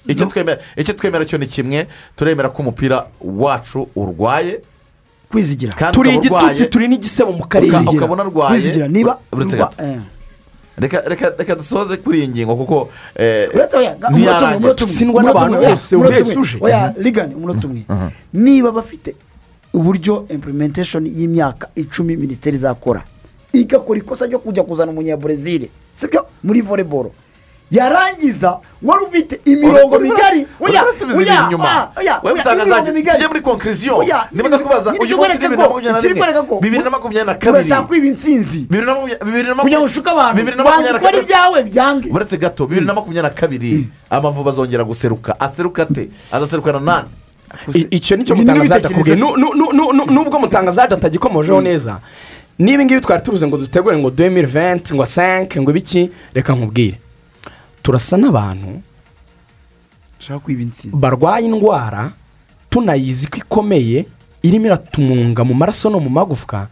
Icyo twemera cyo ni kimwe turemera ko umupira wacu urwaye kwizigira. turi igitutsi turi n'igisebo mu Uka- ukabona arwaye niba uretse gato. eh. reka dusoze kuri iyi ngingo kuko eh, uretse umunota n'abantu bose, umwe. uje. oya rigani umunota umwe niba bafite uburyo implementation y'imyaka icumi minisiteri izakora igakora ikosa ryo kujya kuzana umunyaburezile sibyo? Muri voleboro yarangiza wari ufite imirongo migari. oya oya oya, imirongo migari. Tujye muri Niba ndakubaza, nyine uyu munsi ni bibiri na makumyabiri ko? bibiri na makumyabiri na kabiri. urashaka kwiba na kugira ngo makumyabiri ushuke abantu bibiri na wanze makumyabiri na ukora gatatu. ibyawe byange. Uretse gato bibiri na makumyabiri na kabiri amavubi azongera guseruka. Aseruka ate? Azaserukana nani? Icyo ni cyo Ibi ni mutangazaje akubwiye. Ibitekerezo- Nu- nu- nu- nu- nubwo mutangazaje atagikomojeho neza niba ngibi twari tuvuze ngo dutegure ngo demiri venti ngo senke ngo ibiki? Reka nkubwire. Turasa n'abantu barwaye indwara tunayizi ko ikomeye irimo iratumunga mu maraso no mu magufwa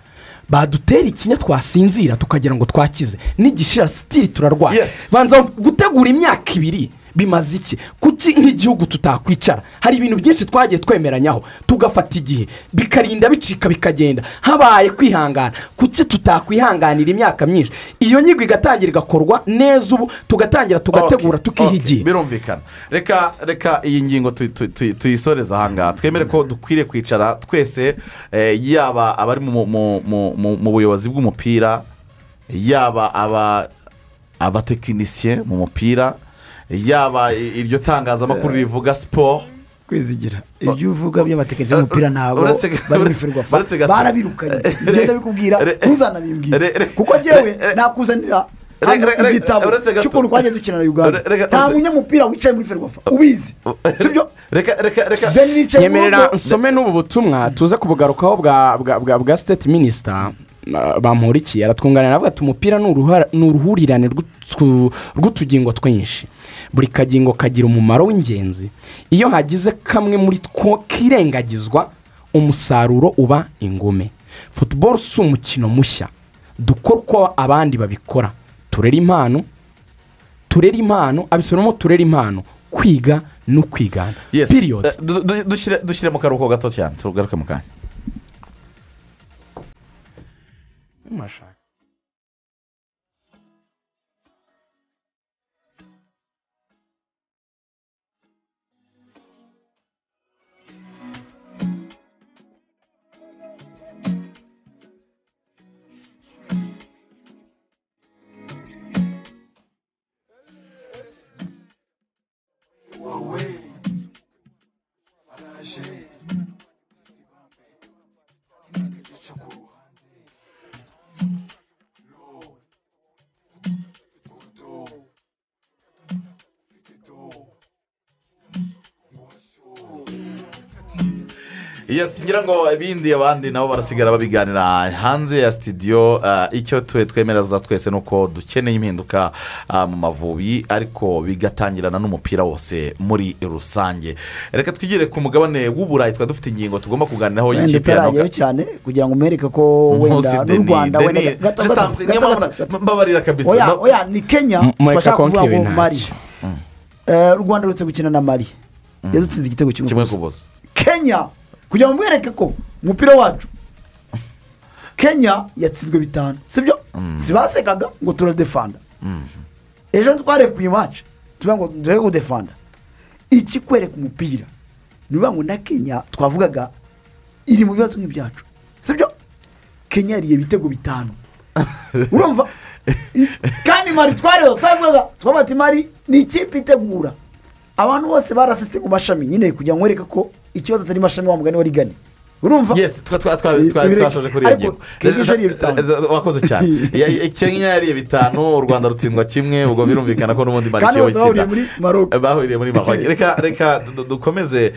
badutera ikinya twasinzira tukagira ngo twakize. N'igishira sitiri turarwaye. Yes. banza gutegura imyaka ibiri bimaze iki? Kuki nk'igihugu tutakwicara? Hari ibintu byinshi twagiye twemeranyaho. Tugafata igihe. Bikarinda bicika bikagenda. Habaye kwihangana. Kuki tutakwihanganira imyaka myinshi? Iyo nyigo igatangira igakorwa neza ubu tugatangira tugategura tukiha igihe. birumvikana. Reka reka iyi ngingo tu- tu- tu- tuyisoreze ahangaha twemere ko dukwiriye kwicara twese eh, yaba abari mu- buyobozi bw'umupira yaba aba abatekinisiye mu mupira yaba iryo tangazamakuru rivuga siporo kwizigira. Ibyo uvuga ntabwo Uretse- bari muri ferwafa uretse gato. barabirukanye. Ngenda bikubwira Re- ntuzanabimbwire re- re- kuko njyewe re- nakuzanira igitabo cy'ukuntu twagiye dukina na uganda. nta munyamupira wicaye muri ferwafa ubizi. Sibyo reka reka reka nyemerera nsome n'ubu butumwa. Tuze kubugarukaho bwa bwa bwa bwa siteti minisita bamurikiye aratwunganira avuga ati umupira ni uruhurirane rw'utu- rw'utugingo twinshi. Buri kagingo kagira umumaro w'ingenzi. Iyo hagize kamwe muri two kirengagizwa umusaruro uba ingume futuboro si umukino mushya. Dukora uko abandi babikora. Turere impano turere impano abisubiramo turere impano. Kwiga no kwigana. Eh, du- du- dushyire dushyire mu karuhuko gato cyane. Tugaruke mu kanya. Masha. Yes ngira ngo ibindi abandi nabo barasigara babiganira hanze ya sitidiyo ah, icyo twe twemereza twese ni uko dukeneye impinduka ah, mu mavubi ariko bigatangirana n'umupira wose muri rusange. Reka twigire ku mugabane w'uburayi twari dufite ingingo tugomba kuganiraho y'ikipe ya cyane kugira ngo umwereke ko wenda n'u rwanda wenda gato gato mbabarira kabisa. Oya ni kenya. Twashaka kuvuga ngo mari Eh, u rwanda ruretse gukina na mari yadutsinze igitego kimwe ku busa kenya! Kugira ngo mwereke ko umupira wacu kenya yatsinzwe bitanu sibyo? Si basekaga ngo turadefanda. Ejo twarekuye imaci tuvuga ngo dore kudefanda. Iki kwereka umupira? Ni ukuvuga ngo na kenya twavugaga iri mu bibazo nk'ibyacu sibyo? Kenya yariye ibitego bitanu. Urumva? Kandi mari twareba twavugaga twavuga ati mari ni ikipe itegura. Abantu bose barasetse ku mashami nyine kugira ngo wereke ko ikibazo atari mashami wa mugani wa rigane urumva yes twa- twa- twa- Ibi- twa- ibi- twashoje kuri iyo ngingo wakoze cyane Ya- ya- kenya yariye bitanu u rwanda rutsindwa kimwe ubwo birumvikana ko n'ubundi kandi marikiye bose bahuriye muri maroc reka reka du- dukomeze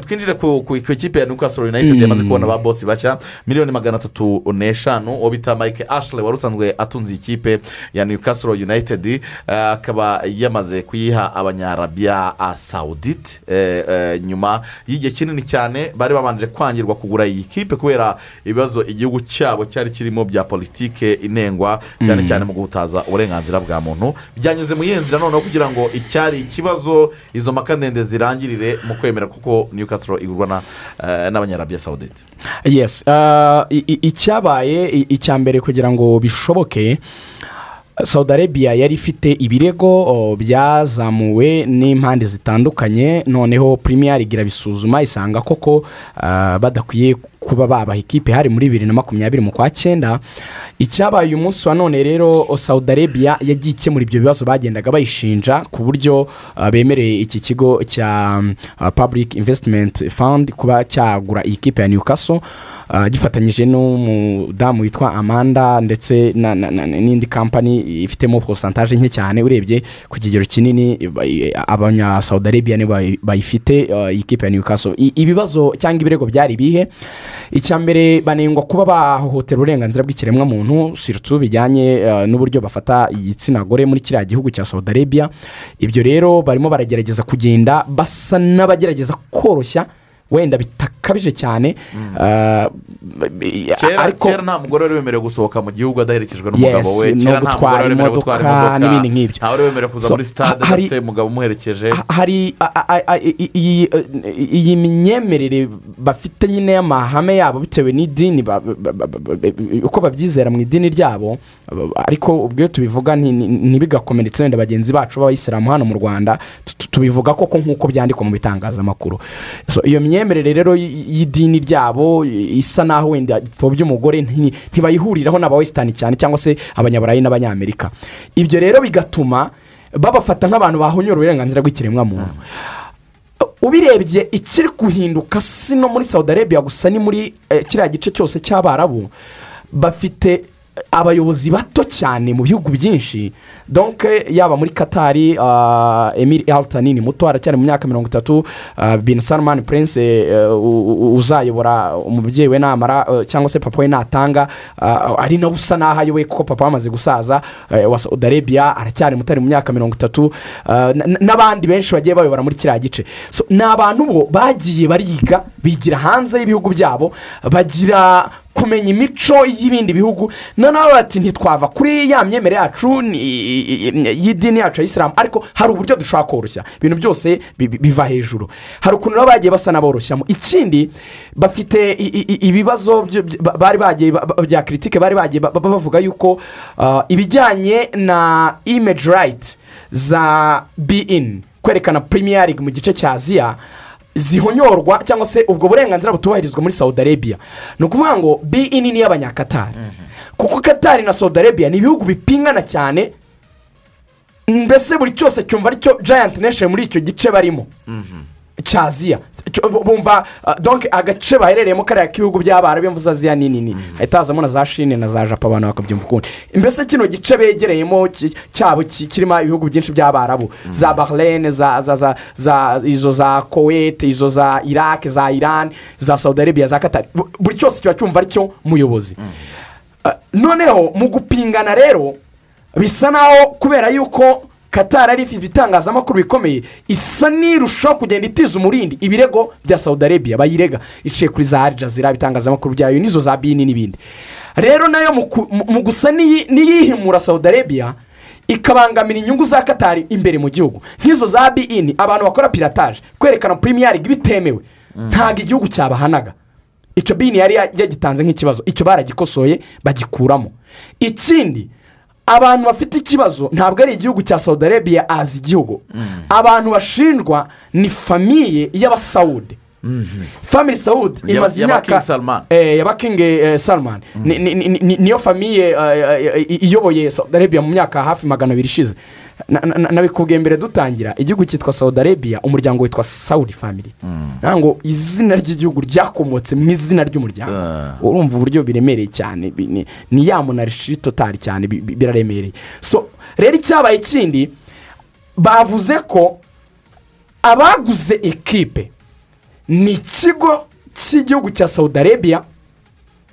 twinjire ku ikipe ya newcastle united. Yamaze kubona ba bosi bashya miliyoni magana atatu n'eshanu uwo bita mike ashley wari usanzwe atunze ikipe ya newcastle united. Akaba yamaze kuyiha abanyarabiya saudite eh, eh, nyuma y'igihe kinini cyane bari babanje kwangirwa kugura iyi kipe kubera ibibazo igihugu cyabo cyari kirimo bya politike inengwa cyane cyane mu guhutaza uburenganzira bwa muntu. Byanyuze mu yihe nzira noneho kugira ngo icyari ikibazo izo mpaka ndende zirangirire mu kwemera kuko newcastle igurwa eh, n'abanyarabiya saudite. Yes i- icyabaye icya mbere kugira ngo bishoboke saudi arabia yari ifite ibirego byazamuwe n'impande zitandukanye. Noneho premier league irabisuzuma isanga koko ah, badakwiye kuba babaha ikipe hari muri bibiri na makumyabiri mu kwa cyenda. Icyabaye uyu munsi wa none rero saudi arabia yagiye ikemura ibyo bibazo bagendaga bayishinja ku buryo ah, bemereye iki kigo cya ah, public investment fund kuba cyagura iyi kipe ya newcastle. Ah, gifatanyije n'umudamu witwa amanda ndetse n'indi kampani ifitemo porosantaje nke cyane urebye ku kigero kinini abanya saudi arabia bayifite iyi kipe ya newcastle. Ibibazo cyangwa ibirego byari ibihe? Icya mbere banengwa kuba bahohotera uburenganzira bw'ikiremwamuntu siritu bijyanye ah, n'uburyo bafata igitsina gore muri kiriya gihugu cya saudi arabia. Ibyo rero barimo baragerageza kugenda basa n'abagerageza koroshya wenda bitakabije cyane kera ariko kera nta mugore wari wemerewe gusohoka mu gihugu adaherekejwe n'umugabo we. kera nta mugore wari wemerewe gutwara imodoka. n'ibindi nk'ibyo. nta wari wemerewe kuza muri sitade adafite umugabo umuherekeje. Ha- hari iyi myemerere bafite nyine y'amahame yabo bitewe n'idini uko babyizera mu idini ryabo ariko ubwo iyo tubivuga ntibigakomeretse wenda bagenzi bacu b'abayisilamu hano mu rwanda tu- tu- tubivuga koko nk'uko byandikwa mu bitangazamakuru. So, iyo myemerere rero y- y'idini ryabo isa naho wenda ipfobya umugore nti- ntibayihuriraho n'abawesitani cyane cyangwa se abanyaburayi n'abanyamerika. Ibyo rero bigatuma babafata nk'abantu bahonyora uburenganzira bw'ikiremwamuntu. Ubirebye ikiri guhinduka si no muri saudi arabia gusa ni muri eh, kiriya gice cyose cy'abarabu bafite abayobozi bato cyane mu bihugu byinshi. Donke yaba muri katari ah, emile altani ni muto aracyari mu myaka mirongo itatu ah, bin salman prince eh, u- u- uzayobora umubyeyi we namara cyangwa se papa we natanga ari nawe usa n'aho ayoboye kuko papa wamaze gusaza wa saudi arabia aracyari muto ari mu myaka mirongo itatu n'abandi benshi bagiye bayobora muri kiriya gice. Ni abantu bo bagiye bariga bigira hanze y'ibihugu byabo bagira kumenya imico y'ibindi bihugu noneho bati ntitwava kuri ya myemerere yacu ni- y'idini yacu ya isilamu ariko hari uburyo dushobora koroshya. Ibintu byose bi- bi- biva hejuru. Hari ukuntu nabo bagiye basa n'aboroshyamo ikindi bafite ibibazo bari bagiye ba- ba- bya kiritike bari bagiye ba- ba- bavuga yuko ah, ibijyanye na image right za be in kwerekana league mu gice cya aziya zihonyorwa cyangwa se ubwo burenganzira butubahirizwa muri saudi arabia. Ni ukuvuga ngo bi ini ni iy'abanyakatari kuko katari na saudi arabia ni ibihugu bipingana cyane mbese buri cyose cyumva ari cyo giant nation muri icyo gice barimo. Cya aziya bumva uh, donc agace baherereyemo kariya k'ibihugu by'abarabu mvuze aziya ni nini hahita hazamo na za shine na za japo abantu bakabyumva ukundi. Mbese kino gice begereyemo cyabo ki- kirimo ibihugu byinshi by'abarabu za bahrain za za za za izo za kuwait izo za iraq za iran za saudi arabia za katari Bu- buri cyose kiba cyumva ari cyo muyobozi. Uh, noneho mu gupingana rero bisa naho kubera yuko katari ari ifite ibitangazamakuru bikomeye. Isa n'irushaho kugenda itiza umurindi. Ibirego bya saudi arabia bayirega. Iciye kuri za Al Jazeera ibitangazamakuru byayo n'izo za bini n'ibindi. Rero na yo mu gusa n'iyi- n'iyihimura saudi arabia ikabangamira inyungu za katari imbere mu gihugu. Nk'izo za bini abantu bakora pirataje kwerekana league bitemewe. Ntabwo igihugu cyabahanaga. Icyo bini yari yagitanze nk'ikibazo. Icyo baragikosoye bagikuramo. Ikindi abantu bafite ikibazo ntabwo ari igihugu cya saudi arabia azi igihugu. Abantu bashinjwa ni famiye y'abasawude family sawudi imaze imyaka eh, yaba king eh, salman. Ni- ni- ni- ni- niyo famiye eh, eh, iyoboye saudi arabia mu myaka hafi magana abiri ishize. Na- na- na- nabikubwiye mbere dutangira. Igihugu cyitwa saudi arabia umuryango witwa saudi family. Ntabwo izina ry'igihugu ryakomotse mu izina ry'umuryango. Urumva uburyo biremereye cyane. Ni- ni ya monarshi totari cyane bi- bi- biraremereye. So rero icyabaye kindi bavuze ko abaguze ekipe ni ikigo cy'igihugu cya saudi arabia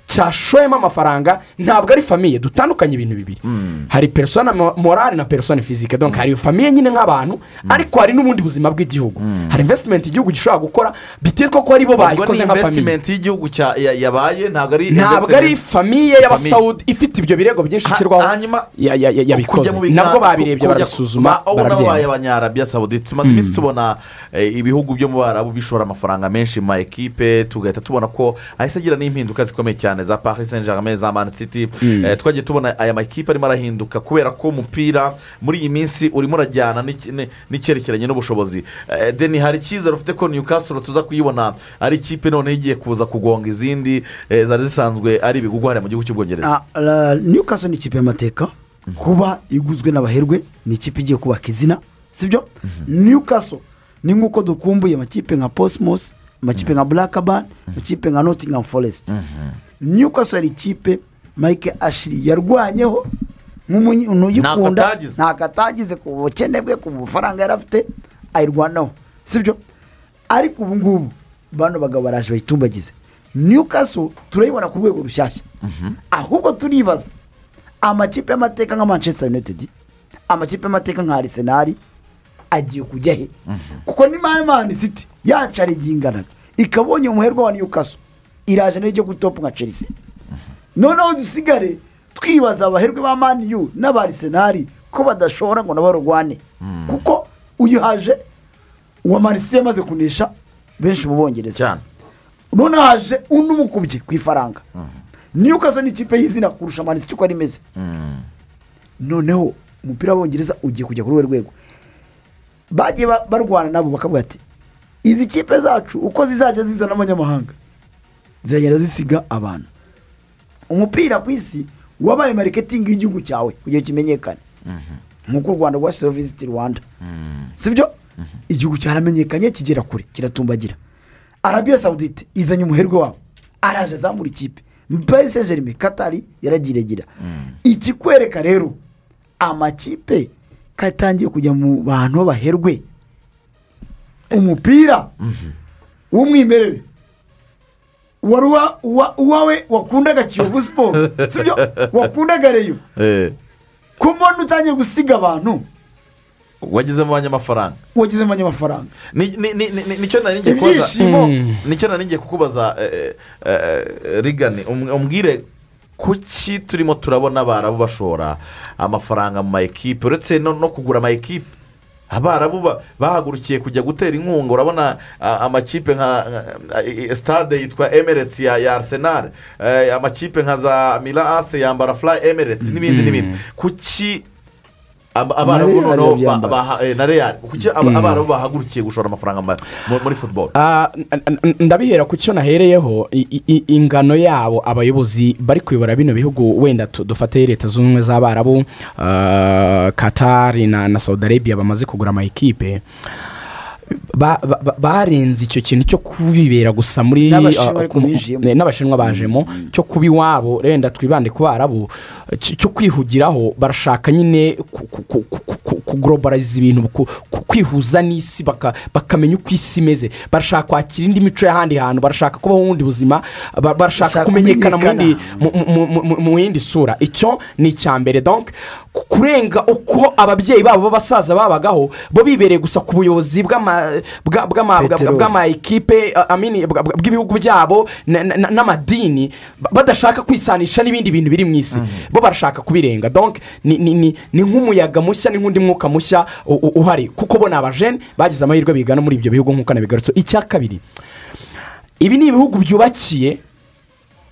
cyashoyemo amafaranga ntabwo ari famiye dutandukanye ibintu bibiri. Hari persona mo- morale na persona fizike donc hari famiye nyine nk'abantu ariko hari n'ubundi buzima bw'igihugu. Hari investment igihugu gishobora gukora bititwa ko ari bo bayikoze nka famiye invesitimenti y'igihugu yabaye ntabwo ari famiye y'abasawudi ifite ibyo birego byinshi ishyirwaho. yabikoze. nabwo babirebye barabisuzuma ba- ubu nabo babaye barabyemera abanyarabiya sawudi tumaze iminsi tubona eh, ibihugu byo mu barabu bishora amafaranga menshi mu ma ekipe tugahita tubona ko ahise agira n'impinduka zikomeye cyane za paris saint germain za man city. Eh, twagiye tubona aya makipe arimo arahinduka kubera ko umupira muri iyi minsi urimo urajyana n'icyerekeranye n'ubushobozi. Eh, deni hari icyizere ufite ko newcastle tuza kuyibona ari ikipe noneho igiye kuza kugonga izindi eh, zari zisanzwe ari ibigugu hariya mu gihugu cy'ubwongereza? Ah, newcastle ni ikipe y'amateka. Kuba iguzwe n'abaherwe ni ikipe igiye kubaka izina sibyo? Newcastle ni nk'uko dukumbuye amakipe nka posmos amakipe nka blackburn amakipe nka nottingham forest. Newcastle ari ikipe mike ashiri yarwanyeho nk'umuntu uyikunda Ntako atagize. ku bukene bwe ku mafaranga yari afite ayirwanaho. Sibyo? Ariko ubu ngubu bano bagabo baraje bayitumbagize. Newcastle turayibona ku rwego rushyashya. Ahubwo turibaza amakipe y'amateka nka manchester united amakipe y'amateka nka arsenal agiye kujya he? Kuko ni mani city yacu inganaga ikabonye umuherwe wa newcastle. Iraje na yo ijya kuri topu nka chelsea. Noneho dusigare twibaza abaherwe ba mani yu n'aba arsenal ko badashobora ngo nabo barwane. Kuko uyu haje uwa mani city yamaze kunesha benshi mu bongereza. Cyane. Noneho haje undi umukubye ku ifaranga. Newcastle ni ikipe y'izina kurusha mani city uko ari imeze. Noneho umupira w'abongereza ugiye kujya kuri urwo rwego. Bagiye ba- barwana nabo bakavuga ati izi kipe zacu uko zizajya zizana abanyamahanga ziragenda zisiga abantu. Umupira ku isi wabaye mariketingi y'igihugu cyawe kugira ngo kimenyekane. Nk'uko u rwanda rwashyizeho visiti rwanda. Sibyo? Igihugu cyaramenyekanye kigera kure kiratumbagira. Arabiya sawudite izanye umuherwe wabo. Araje azamura ikipe. Paris saint germain katari yaragiregira ikikwereka rero amakipe katangiye kujya mu bantu b'abaherwe. Umupira w'umwimerere. Wari uwa- uwa- uwawe wakundaga kiyovu siporo sibyo? Wakundaga reyo Eh, ko mbona utangiye gusiga abantu? Wageze mu banyamafaranga wagize abanyamafaranga Ni- ni- ni- ni- ni cyo nari ngiye kubaza. Ibyishimo. Nicyo nari ngiye kukubaza eh, eh, rigani um- umbwire kuki turimo turabona abarabu bashora amafaranga mu ma ekipe uretse no no kugura ama ekipe abarabu ba- bahagurukiye kujya gutera inkunga. Urabona amakipe nka stade yitwa emerets ya arsenal. Eh, amakipe nka za mira ase yambara fly emerets n'ibindi n'ibindi. Kuki ab- abarabu noneho yabyambara. baha- eh, na real kuki ab- abarabu bahagurukiye gushora amafaranga ma- mu- muri football. Ah, ndabihera ku cyo nahereyeho ingano yabo abayobozi bari kuyobora bino bihugu wenda dufate leta zunze ubumwe z'abarabu ah, katari na na saudi arabia bamaze kugura ama ekipe ba- ba- ba- barenze icyo kintu cyo kubibera gusa muri N'Abashinwa n'abashinwa bajemo cyo kuba iwabo wenda twibande ku barabu cyo kwihugiraho barashaka nyine ku- ku- ku- ku- ku- kugorobariza ibintu kwihuza n'isi baka- bakamenya uko isi imeze. Barashaka kwakira indi mico y'ahandi hantu barashaka kubaho ubundi buzima ba- barashaka kumenyekana mu yindi sura. Icyo ni icya mbere. Kurenga uko ababyeyi babo b'abasaza babagaho bo bibereye gusa ku buyobozi bw'ama- bwa- bw'ama- ekipe bw'ibihugu byabo na- na- n'amadini ba- badashaka kwisanisha n'ibindi bintu biri mu isi. Bo barashaka kubirenga. Donc ni nk'umuyaga mushya ni nk'undi mwuka mushya uhari. Kuko bo ni abajene bagize amahirwe bigana muri ibyo bihugu nk'uko nabigarutse. Icya kabiri ibi ni ibihugu byubakiye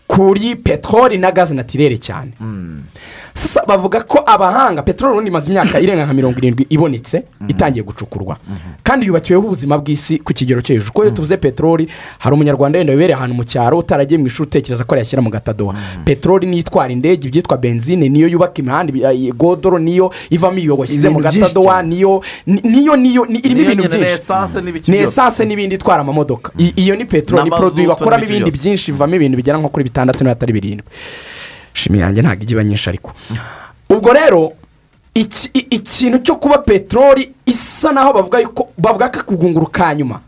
kuri peteroli na gazi natirere cyane. Sasa bavuga ko abahanga peteroli ubundi imaze imyaka irenga nka mirongo irindwi ibonetse itangiye gucukurwa. Kandi yubakiweho ubuzima bw'isi ku kigero cyo hejuru. Kuko iyo tuvuze peteroli hari umunyarwanda wenda wibereye ahantu mu cyaro utaragiye mu ishuri utekereza ko yashyira mu gatadowa. Peteroli niyo itwara indege ibyitwa benzine niyo yubaka imihanda godoro niyo ivamo iyo washyize mu gatadowa niyo ni- niyo niyo ni- irimo ibintu byinshi. Ni esanse n'ibindi itwara amamodoka. Iyo ni peteroli poroduwi bakoramo n'ibiki ibindi byinshi bivamo ibintu bigera nko kuri bitandatu n'atari birindwi. Shimi yanjye ntabwo ijya iba nyinshi ariko. Ubwo rero ikintu cyo kuba peteroli isa naho bavuga yuko bavuga ko akugunguru ka nyuma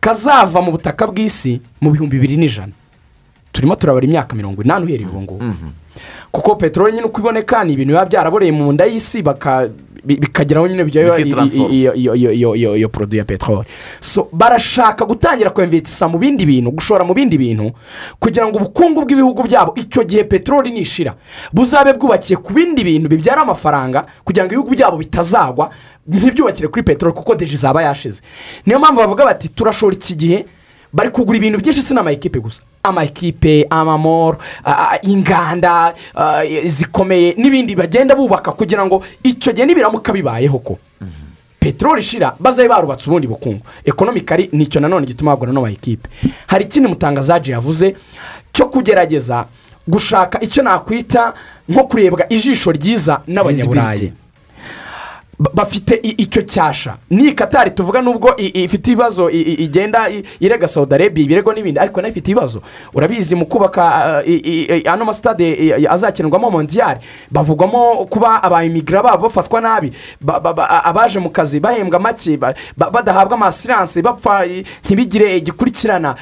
kazava mu butaka bw'isi mu bihumbi bibiri n'ijana. Turimo turabara imyaka mirongo inani uhereye ubu ngubu. Kuko peteroli nyine uko iboneka ni ibintu biba byaraboreye mu nda y'isi baka- bikageraho nyine bijyayo iyo poroduwi ya peteroli so barashaka gutangira kwemvitisa mu bindi bintu gushora mu bindi bintu kugira ngo ubukungu bw'ibihugu byabo icyo gihe peteroli nishira. Buzabe bwubakiye ku bindi bintu bibyara amafaranga kugira ngo ibihugu byabo bitazagwa ntibyubakire kuri peteroli kuko deje izaba yashize. Niyo mpamvu bavuga bati turashora iki gihe bari kugura ibintu byinshi si n'amayikipe gusa. Amayikipe amamoro inganda zikomeye n'ibindi bagenda bubaka kugira ngo icyo gihe nibiramuka bibayeho ko. Peteroli ishira bazabe barubatse ubundi bukungu. Ekonomikari ni cyo nanone gituma bagura no mayikipe hari ikindi mutangazaje yavuze cyo kugerageza gushaka icyo nakwita nko kurebwa ijisho ryiza n'abanyaburayi. Bafite icyo cyasha. Ni katari tuvuga nubwo ifite ibibazo igenda irega saudarebi ibirego n'ibindi ariko na yo ifite ibibazo. Urabizi mu kubaka uh, ano masitade azakinirwamo mondiyari bavugwamo kuba abayimigara babo bafatwa nabi. Ba- ba- ba- abaje mu kazi bahembwa make ba- ba- badahabwa amasiranse bapfa ntibigire gikurikirana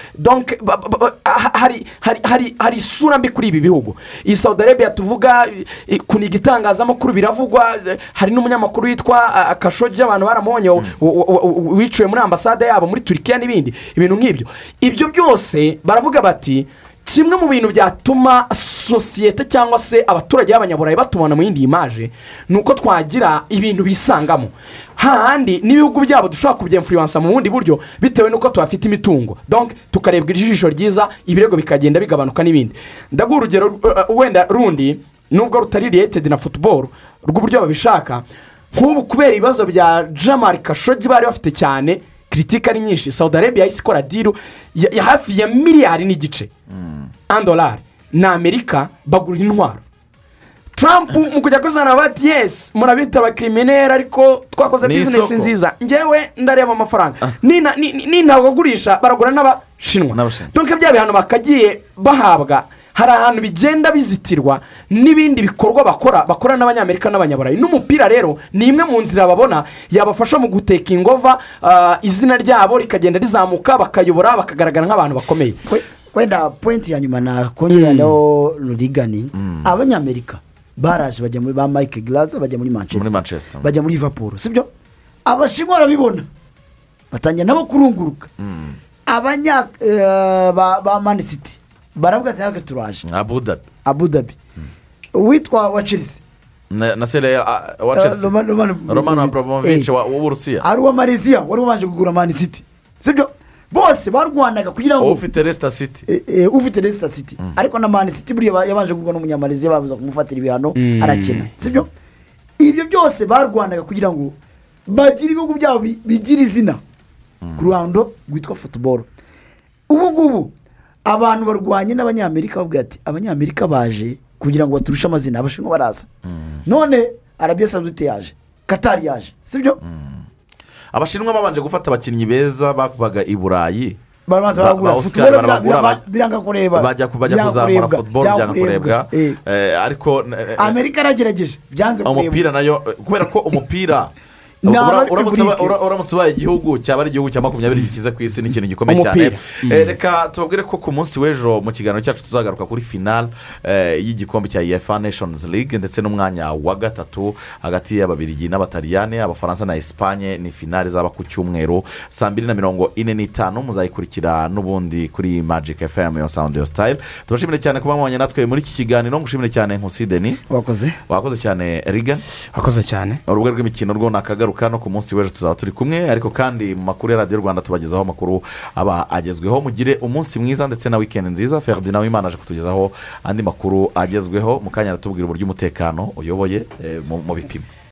hari isura mbi kuri ibi bihugu. Iyi saudarebi tuvuga i- i- kuniga itangazamakuru biravugwa eh, hari n'umunyamakuru witwa ah, akashogi abantu baramubonye wa- wiciwe muri ambasade yabo muri turikiya n'ibindi ibintu nk'ibyo. Ibyo byose baravuga bati kimwe mu bintu byatuma sosiyete cyangwa se abaturage b'abanyaburayi batumana mu yindi imaje ni uko twagira ibintu bisangamo. Hahandi n'ibihugu byabo dushobora kubyemfuriwansa mu bundi buryo bitewe n'uko tuhafite imitungo. Donc tukarebwa ijisho ryiza ibirego bikagenda bigabanuka n'ibindi. Ndaguha urugero uh, wenda rundi nubwo rutari riyetedi na futuboro rw'uburyo babishaka nk'ubu kubera ibibazo bya jamari kashogi bari bafite cyane kiritike ari nyinshi. Saudi arabia yahise ikora diru ya, hafi ya miliyari n'igice. Andolari ni amerika bagura intwaro. Trump mu kujya kuzana bati yesi murabita abakirimineri ariko twakoze bizinesi nziza. Ngewe ndareba amafaranga. Nina- ni- nintabwo agurisha baragura n'abashinwa donc bya bihano bakagiye bahabwa. Hari ahantu bigenda bizitirwa n'ibindi bikorwa bakora bakora n'abanyamerika n'abanyaburayi. N'umupira rero ni imwe mu nzira babona yabafasha mu guteka ingova ah, izina ryabo rikagenda rizamuka bakayobora bakagaragara nk'abantu bakomeye. We- wenda pointi ya nyuma nakongeranaho rurigani abanyamerika baraje bajya muri ba mike glaze bajya muri manchester. Muri Manchester. bajya muri liverpool sibyo? Abashinwa barabibona. Batangira nabo kurunguruka. Abanya eh, ba ba mani city. Baravuga ati natwe turaje abu dhabi. Abu dhabi. Uwitwa wa chelsea. Na na sere wa eh, chelsea. Roman- Roman- romano Eh, wa- w'uburusiya hari uwa malaysia wari ubanje kugura mani city. Sibyo? Bose barwanaga kugira ngo ufite resita city. Eh, eh, ufite resita city. Ariko na mani city buriya ba- yabanje kugwa n'umunyamariziya babuza kumufatira ibihano arakina. Sibyo? Ibyo byose barwanaga kugira ngo bagire ibihugu byabo bi- bigire izina. Ku ruhando rwitwa futuboro ubu ngubu abantu barwanye n'abanyamerika bavuga ati abanyamerika baje kugira ngo baturushe amazina abashinwa baraza. None arabiya sawudite yaje katari yaje sibyo? Abashinwa babanje gufata abakinnyi beza bakubaga i burayi. Barabanza Ba- baragura futuboro biranga- ba- biranga kureba. bajya kuzamura futuboro byanga kurebwa Eh. Eh, ariko eh, amerika yaragerageje byanze kurebwa umupira na yo kubera ko umupira uramutse ubaye igihugu cyaba ari igihugu cya makumyabiri gikize ku isi ni ikintu gikomeye cyane. Umupira. Eh, reka tubabwire ko ku munsi w'ejo mu kiganiro cyacu tuzagaruka kuri finale eh, y'igikombe cya efa nations league ndetse n'umwanya wa gatatu hagati y'ababirigi n'abataliyani abafaransa na esipanye ni finale zaba ku cyumweru saa mbiri na mirongo ine n'itanu. Muzayikurikira n'ubundi kuri magic fm yo sound yo style. Tubashimire cyane kuba mwanya natwe muri iki kiganiro. Ngushimire cyane nkusi deni wakoze. Wakoze cyane riga wakoze cyane. Urubuga rw'imikino rwo ni akagaruka nakagaruka no ku munsi w'ejo tuzaba turi kumwe ariko kandi mu makuru ya radiyo rwanda tubagezaho amakuru aba agezweho. Mugire umunsi mwiza ndetse na wikendi nziza. Ferdinand w'imana aje kutugezaho andi makuru agezweho. Mu kanya aratubwira uburyo umutekano uyoboye eh, mu bipimo.